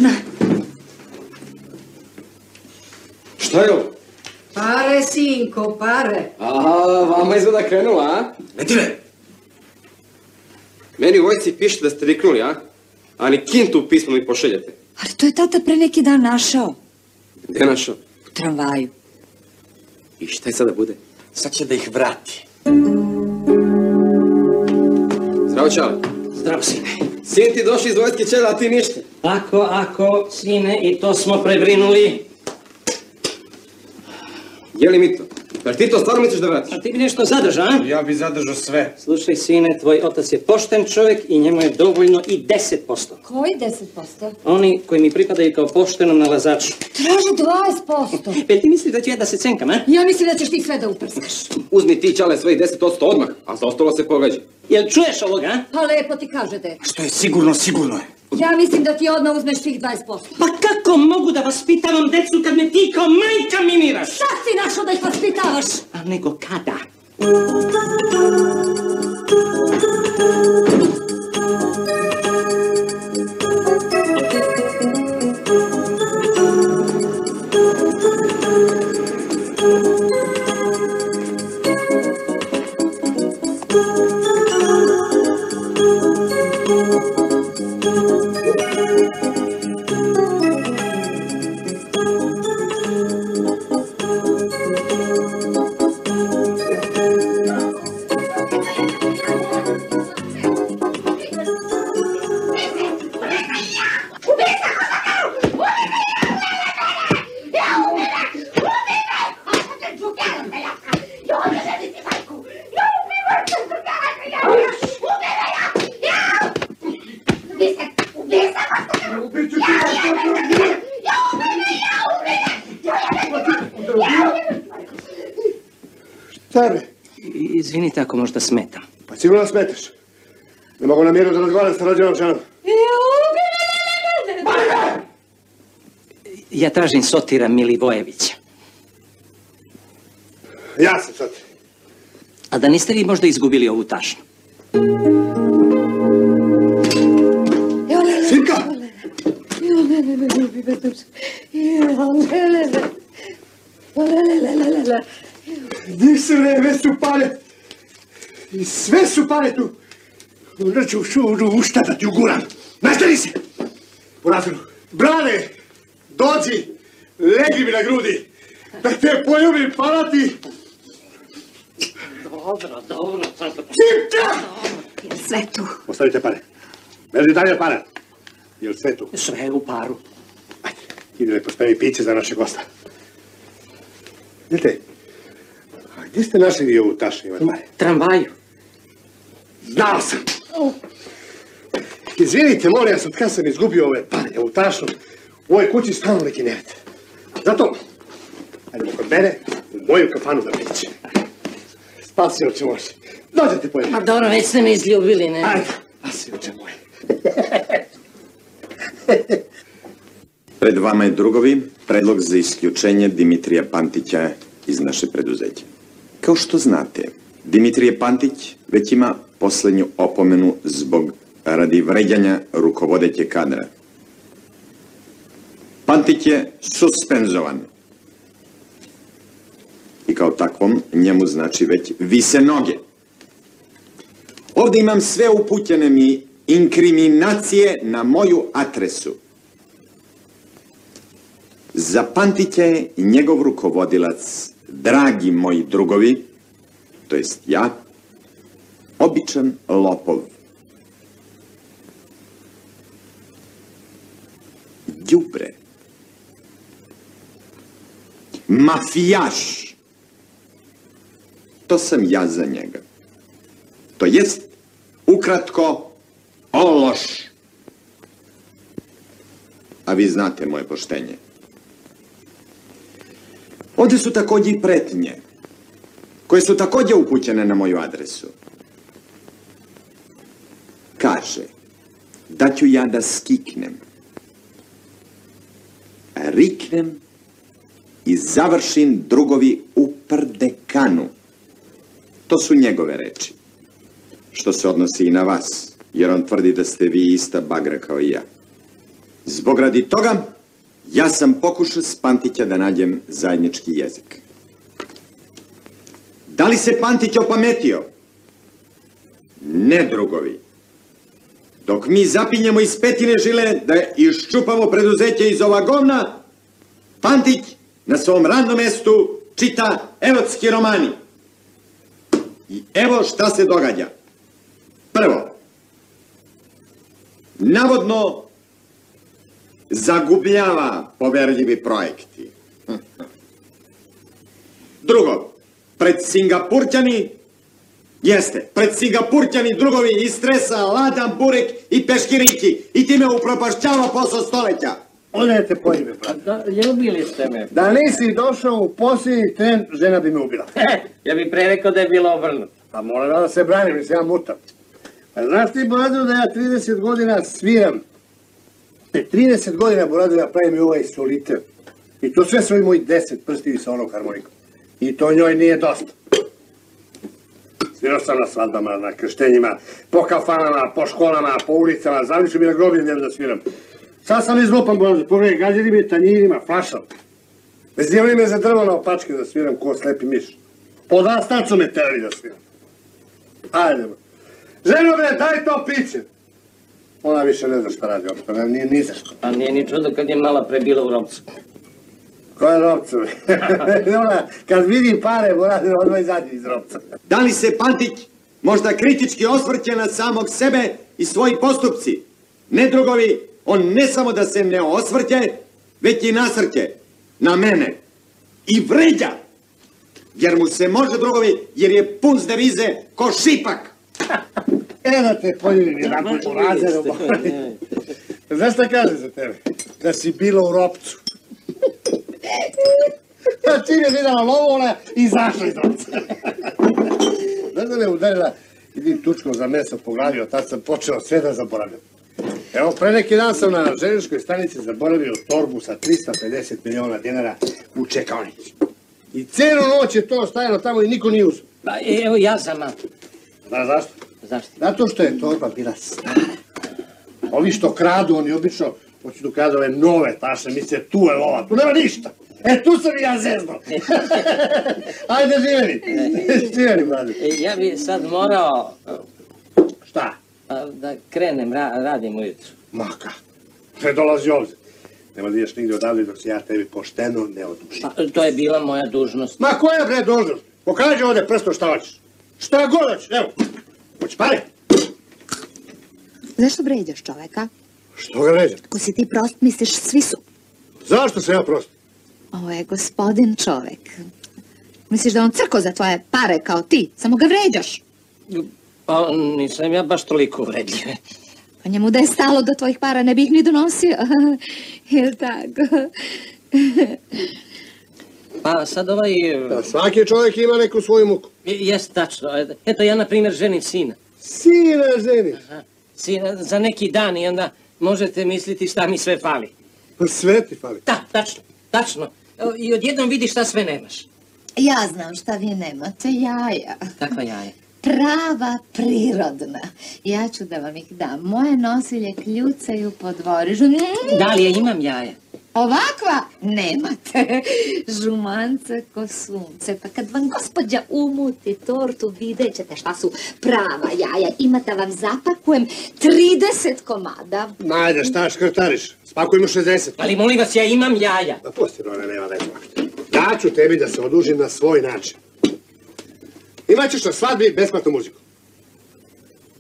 Zaključana. Šta je ovo? Pare, sinko, pare. Aha, vama izgleda krenula, a? Letile! Meni u vojci piše da ste riknuli, a? A ni kintu u pismu mi pošeljete. Ali to je tata pre neki dan našao. Gde je našao? U tramvaju. I šta je sada bude? Sad će da ih vrati. Zdravo, Čale. Zdravo, sine. Sin ti došli iz vojske čela, a ti ništa. Ako, ako, sine, i to smo prebrinuli. Je li mi to? Li ti to stvarno misliš da vratiš? A ti bi nešto zadržao, a? Ja bi zadržao sve. Slušaj, sine, tvoj otac je pošten čovjek i njemu je dovoljno i 10%. Koji 10%? Oni koji mi pripadaju kao poštenom nalazaču. Traži 20%. Jel ti misliš da ću ja da se cenkam, a? Ja mislim da ćeš ti sve da uprskaš. Uzmi ti, Čale, svojih 10% odmah, a za ostalo se pogađa. Jel čuješ ovoga, a? Pa lepo ti kažete. Što je sigurno, sigurno je. Ja mislim da ti odmah uzmeš tih 20%. Pa kako mogu da vaspitavam decu kad me ti kao majka miniraš? Šta si našao da ih vaspitavaš? A nego kada? Pa sigurno smetaš. Ne mogu na miru da razgovaram sa rođenom ženom. Ja tražim Sotira Milivojevića. Ja sam sad. A da niste vi možda izgubili ovu tašnu? Sinka! Le, le. Gdje su vreme su pare? I sve su pare tu. Onda ću šuru ušta da ti uguram. Nastani se! Po razvoru. Brane, dođi, legli mi na grudi. Da te poljubim, palati. Dobro, dobro, sad... Simka! Sve tu. Ostavite pare. Beži dalje para. Jel sve tu? Sve u paru. Idi lepo spremi piće za naše gosta. Idete. Gdje ste našli vi ovu tašnu, Ivan pare? Tramvaju. Znao sam. Izvinite, molim vas, od kada sam izgubio ove pare, ovu tašnu, u ovoj kući stalno neki nered. Zato, hajdemo kod mene, u moju kafanu da piće. Spasio će može. Dođete po Ma dobro, već ste me izljubili, ne? Ajde, spasio će moj. Pred vama je drugovi predlog za isključenje Dimitrija Pantića iz naše preduzeća. Kao što znate, Dimitrije Pantić već ima posljednju opomenu zbog radi vređanja rukovodeće kadra. Pantić je suspenzovan. I kao takvom njemu znači već vise noge. Ovdje imam sve upućene mi inkriminacije na moju adresu. Zapamtite i njegov rukovodilac, dragi moji drugovi, to jest ja, običan lopov. Đubre. Mafijaš. To sam ja za njega. To jest, ukratko, ološ. A vi znate moje poštenje. Ovdje su također i pretnje, koje su također upućene na moju adresu. Kaže, da ću ja da skiknem, riknem i završim drugovi u prdekanu. To su njegove reči. Što se odnosi i na vas, jer on tvrdi da ste vi ista bagra kao i ja. Zbog radi toga, ja sam pokušao s Pantića da nađem zajednički jezik. Da li se Pantić opametio? Ne, drugovi. Dok mi zapinjemo iz petine žile da iščupamo preduzeće iz ova govna, Pantić na svom radnom mjestu čita erotski romani. I evo šta se događa. Prvo, navodno zagubljava poverljivi projekti. Drugo, pred Singapurćani, jeste, pred Singapurćani drugovi iz stresa Ladan, Burek i Peškirići i time upropašćava posao stoleća. Odajte pojme, brate. Da, ljubili ste me. Da nisi došao u posljednji tren, žena bi me ubila. Ja bih pre rekao da je bilo obrnuto. Pa moram da se branim, mislim, ja mutam. Pa znaš ti, Boradu, da ja 30 godina sviram. E, 30 godina, Boradu, ja pravim i ovaj soliter. I to sve svoji moji deset prstivi sa onog harmonikom. I to njoj nije dosta. Svirao sam na svadbama, na krštenjima, po kafanama, po školama, po ulicama, zavišu mi na groblje gdje da sviram. Sad sam izlupan, Boradu, pogledaj, gađali mi tanjirima, flašom. Vezivali me za drvo na opačke da sviram ko slepi miš. Pod astancu me terali da sviram. Ajde. Ženo bre, daj to piće. Ona više ne zna šta radi, ne, nije ni za što. A nije ni čudo kad je mala prebila u ropcu. Ko je ropcu? Ona, kad vidi pare, mora da odmah izađe iz ropca. Da li se Pantić možda kritički osvrće na samog sebe i svoji postupci? Ne drugovi, on ne samo da se ne osvrće, već i nasrće na mene. I vređa. Jer mu se može drugovi, jer je pun s devize ko šipak. Te poljubim jedan put u razredu. Znaš šta kaže za tebe? Da si bila u ropcu. A čim je vidjela lovu, ona je izašla iz ropca. Znaš da me udarila jednim tučkom za meso po glavi, od tad sam počeo sve da zaboravljam. Evo, pre neki dan sam na željezničkoj stanici zaboravio torbu sa 350 miliona dinara u čekaonici. I cijelu noć je to stajalo tamo i niko nije uzeo. Pa evo ja mamu. Znaš zašto? Zašto? Zato što je torba bila stara. Ovi što kradu, oni obično hoću da kradu ove nove taše, misle tu je lova, tu nema ništa. E, tu sam i ja zezno. Ajde, živjeli. živjeli, mladi. E, Ja bi sad morao... Šta? Da krenem, ra- radim ujutru. Maka. Ne dolazi ovdje. Nema da ideš nigdje odavde dok se ja tebi pošteno ne odušim. Pa, to je bila moja dužnost. Ma koja bre dužnost? Pokaži ovdje prstom šta hoćeš. Šta god hoćeš, evo. Hoće pare? Zašto vređaš čoveka? Što ga vređam? Ako si ti prost, misliš svi su. Zašto sam ja prost? Ovo je gospodin čovek. Misliš da on crko za tvoje pare kao ti, samo ga vređaš. Pa nisam ja baš toliko uvredljiv. Pa njemu da je stalo do tvojih para ne bi ih ni donosio. Jel tako? Pa sad ovaj... Da, svaki čovjek ima neku svoju muku. Jest tačno. Eto ja na primjer ženim sina. Sina ženiš? Sina za neki dan i onda možete misliti šta mi sve fali. Pa sve ti fali. Da, tačno, tačno. I odjednom vidiš šta sve nemaš. Ja znam šta vi nemate, jaja. Kakva jaja? Prava, prirodna. Ja ću da vam ih dam. Moje nosilje kljucaju po dvorižu. Da li ja imam jaja? Ovakva nemate. Žumanca ko sunce. Pa kad vam gospođa umuti tortu, vidjet ćete šta su prava jaja. Imate vam zapakujem 30 komada. Ajde, šta škrtariš? Spakujemo 60. Ali molim vas, ja imam jaja. Pa pusti, Rone, nema veze. Ja ću tebi da se odužim na svoj način. Imaćeš na svadbi besplatnu muziku.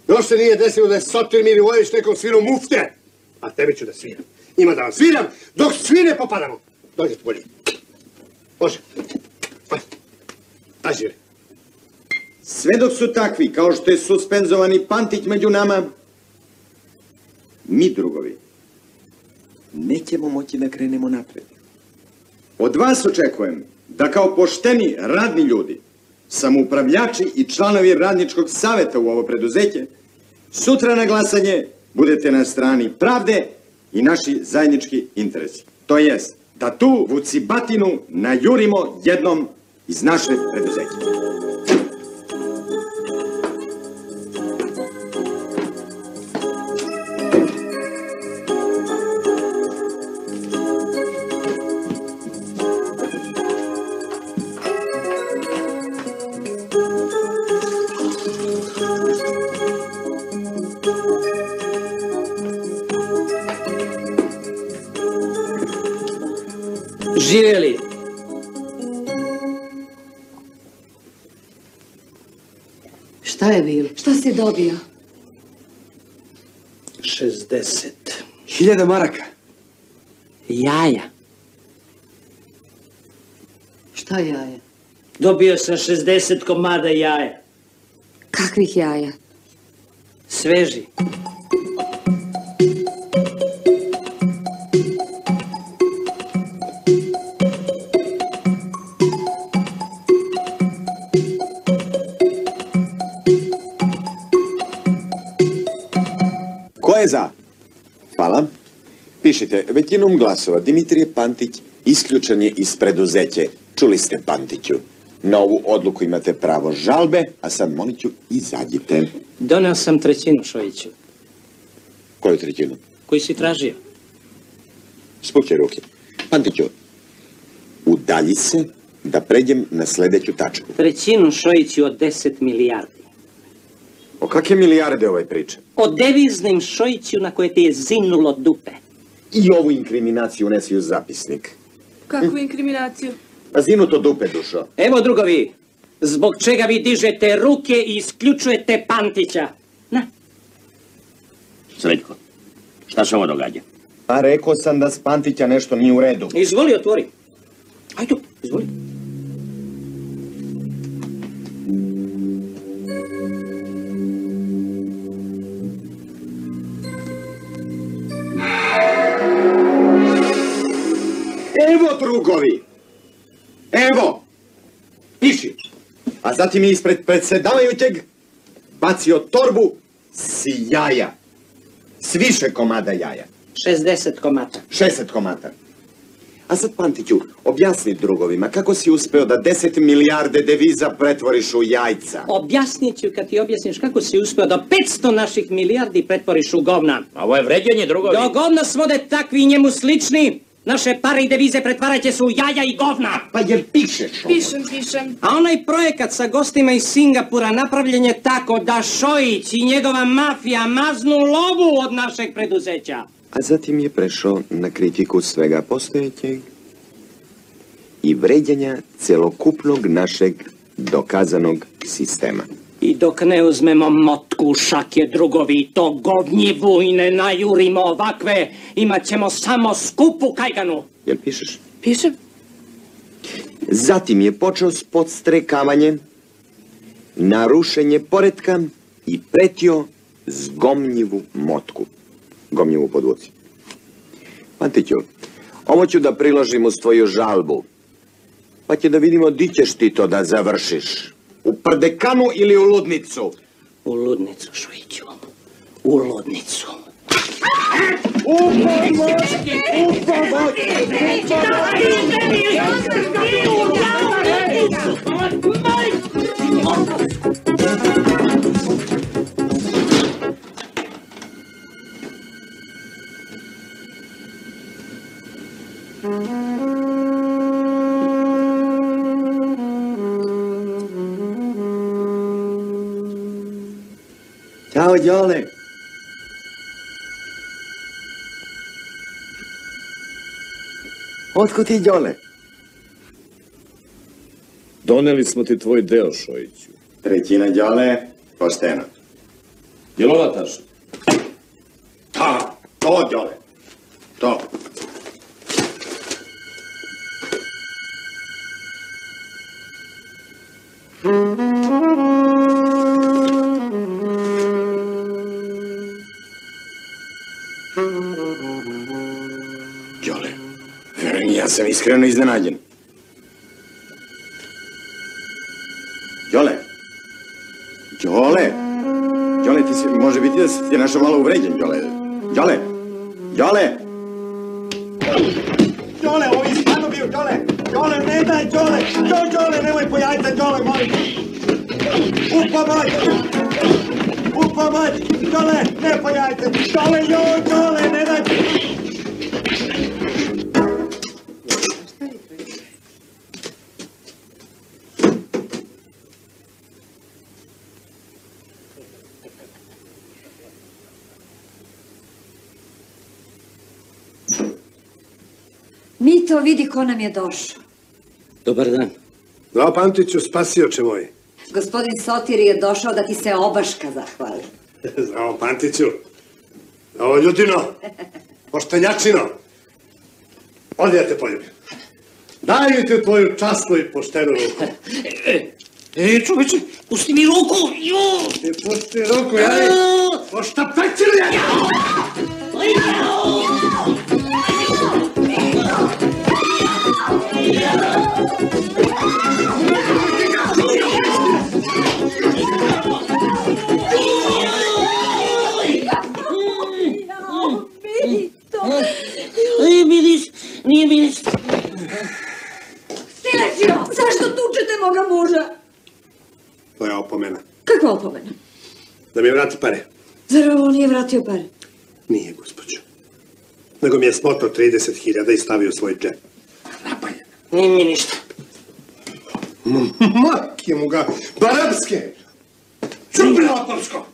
Još se nije desilo da je Sotir Milivojević nekom svirom mufte, a tebi ću da sviram. Ima da vam sviram dok svi ne popadamo. Dođite bolje. Može. Ajde. Sve dok su takvi, kao što je suspenzovani Pantić među nama, mi drugovi, nećemo moći da krenemo napred. Od vas očekujem da kao pošteni radni ljudi, samoupravljači i članovi radničkog saveta u ovo preduzeće, sutra na glasanje budete na strani pravde i naši zajednički interesi. To jest, da tu vucibatinu najurimo jednom iz naše preduzeće. Dobio? 60. Hiljada maraka. Jaja. Šta je jaje? Dobio sam 60 komada jaja. Kakvih jaja? Sveži. Je za? Hvala. Pišite, većinom glasova Dimitrije Pantić isključen je iz preduzeće. Čuli ste Pantiću. Na ovu odluku imate pravo žalbe, a sad molit ću izađite. Doneo sam trećinu Šojiću. Koju trećinu? Koji si tražio? Spuće ruke. Pantiću, udalji se da pređem na sljedeću tačku. Trećinu Šojiću od 10 milijardi. O kakve milijarde ovaj priča? O deviznim Šojiću na koje ti je zinulo dupe. I ovu inkriminaciju unesi u zapisnik. Kakvu inkriminaciju? A zinuto dupe, dušo. Evo drugovi, zbog čega vi dižete ruke i isključujete Pantića. Srećko, šta se ovo događa? A rekao sam da s Pantića nešto nije u redu. Izvoli, otvori. Ajde, izvoli. Evo drugovi! Evo! Piši! A zatim je ispred predsjedavajućeg bacio torbu s jaja. S više komada jaja. 60 komata. 60 komata. A sad, Pantiću, objasni drugovima kako si uspeo da 10 milijarde deviza pretvoriš u jajca. Objasnit ću kad ti objasniš kako si uspio da 500 naših milijardi pretvoriš u govna. Ovo je vređanje drugovi. Do govna svode takvi i njemu slični. Naše pare i devize pretvarat će se u jaja i govna. Pa jer pišeš Pišem, pišem. A onaj projekat sa gostima iz Singapura napravljen je tako da Šojić i njegova mafija maznu lovu od našeg preduzeća. A zatim je prešao na kritiku svega postojećeg i vređanja celokupnog našeg dokazanog sistema. I dok ne uzmemo motku šake drugovi i to govnjivu i ne najurimo ovakve, imat ćemo samo skupu kajganu. Jel pišeš? Pišem. Zatim je počeo s podstrekavanjem, narušenje poretka i pretio zgomnjivu motku. Gomnjivu podvuci. Pantiću, ovo ću da priložim uz tvoju žalbu. Pa će da vidimo di ćeš ti to da završiš. U prdekanu ili u ludnicu? U ludnicu, Šujiću. U ludnicu. U pomoć! U pomoć! Ćao, Đole. Otkud ti, Đole? Doneli smo ti tvoj deo, Šojiću. Trećina, Đole, pošteno. Jel ova taša? Ta, to, Đole. To. Sam iskreno iznenađen. Đole. Đole. Đole, ti si, može biti da si ti našao malo uvređen, Đole. Đole. Đole. Đole, ovo je stvarno bio, Đole! Đole, ne daj, Đole! Jo, Đole, nemoj po jajca, Đole, molim! U pomoć! U pomoć! Đole, ne po jajca! Đole, jo, Đole, ne daj! Mito, vidi ko nam je došao. Dobar dan. Zdravo, Pantiću, spasioče moj. Gospodin Sotir je došao da ti se obaška zahvali. Zdravo, Pantiću. Zdravo, ljudino. Poštenjačino. Ovdje ja te poljubim. Daj mi ti tvoju časnu i poštenu ruku. E, čoveče, pusti mi ruku! Jo! Ti pusti ruku, ja ne... Pošta pećili ja! Nije vidiš, nije vidiš. Silecio, zašto tučete moga muža? To je opomena. Kakva opomena? Da mi vrati pare. Zar ovo nije vratio pare? Nije, gospođo. Nego mi je smotao 30.000 i stavio u svoj džep. Nije mi ništa. Matke mu ga, barabske! Čupi lopovsko!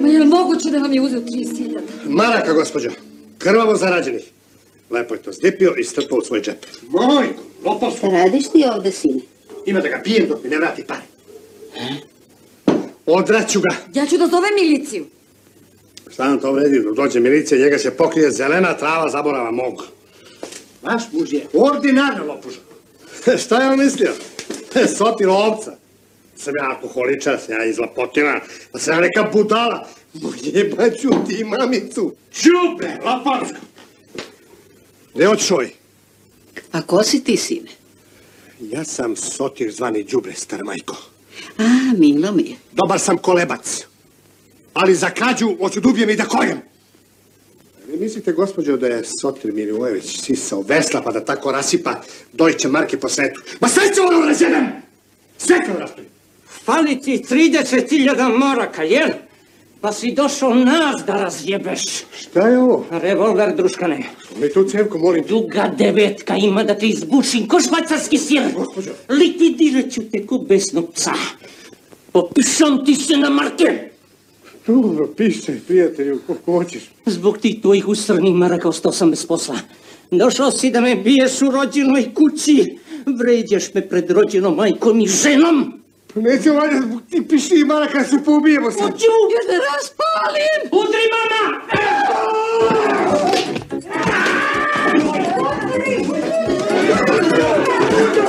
Ma je li moguće da vam je uzeo 30.000? Maraka, gospođo. Krvavo zarađenih. Lepo je to zdipio i strpao u svoj džep. Moj, lopovsko! Radiš ti ovde, sine? Ima da ga pijem dok mi ne vrati pare. Odraću ga. Ja ću da zovem miliciju. Šta nam to vredi? Dok dođe milicija, njega se pokrije zelena trava zaborava mog. Vaš muž je ordinarna lopuža. Šta je on mislio? Soti lovca. Sam ja alkoholičar, sam ja izlapotina, pa sam ja neka budala. Jebaću ti mamicu. Čupe, laparsko. Gde odšoj? A ko si ti, sine? Ja sam Sotir zvani Đubre, star majko. A, milo mi je. Dobar sam kolebac. Ali za krađu hoću da ubijem i da kojem. Mislite, gospođo, da je Sotir Milivojević sisao vesla pa da tako rasipa Deutsche marke po svetu? Ma sve ću ono razjedem! Sve ću raspravim! Fali ti 30.000 maraka, jel? Pa si došao nas da razjebeš. Šta je ovo? Revolver, druškane. Mi tu cevko, molim. Duga devetka ima da te izbušim ko švajcarski sir. Gospođo. Likvidirat ću te ko besnog psa. Popišam ti se na marke. Dobro, pišaj, prijatelju, kako hoćeš. Zbog tih tvojih usrnih maraka ostao sam bez posla. Došao si da me biješ u rođenoj kući. Vređaš me pred rođenom majkom i ženom. Pa neće valjda zbog ti piši maraka se poubijemo sad. Hoću jer te raspalim. Udri mama!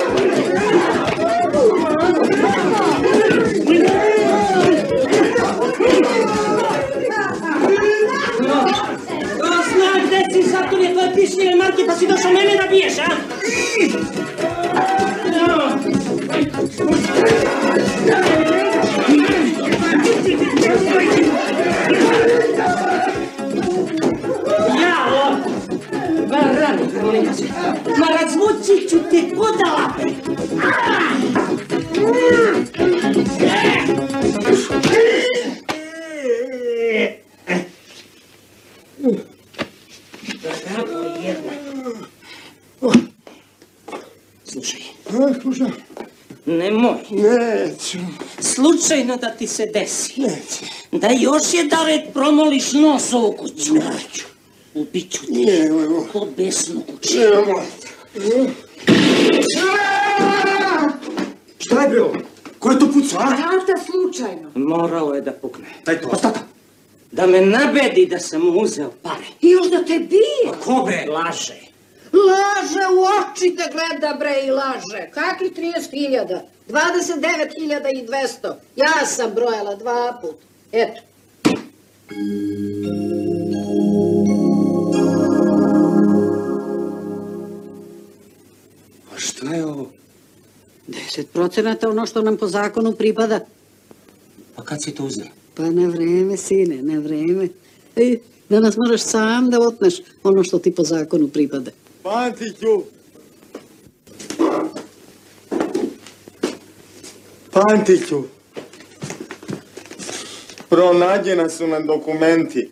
O, tvoje pišnjeve marke, pa si došao mene da biješ, a? Ja, Varan, molim vas. Ma razvući ću te ko da lape. Bravo jedna. Slušaj. Slušaj. Nemoj. Neću. Slučajno da ti se desi. Da još jedan red promoliš nos ovu kuću. Neću. Ubit ću te. Ko besnu kuću. Šta je bilo? Ko je to pucao, a? Tata slučajno. Moralo je da pukne. Daj to. Ostata. Da me nabedi da sam mu uzeo pare. I još da te bije. Ko bre? Laže. Laže u oči te gleda bre i laže. Kakvi 30.000? 29.200. Ja sam brojala dva put. Eto. A šta je ovo? Deset procenata ono što nam po zakonu pripada. Pa kad si to uzeo? Pa na vreme, sine, na vreme. E, danas moraš sam da otneš ono što ti po zakonu pripada. Pantiću! Pantiću! Pronađena su nam dokumenti.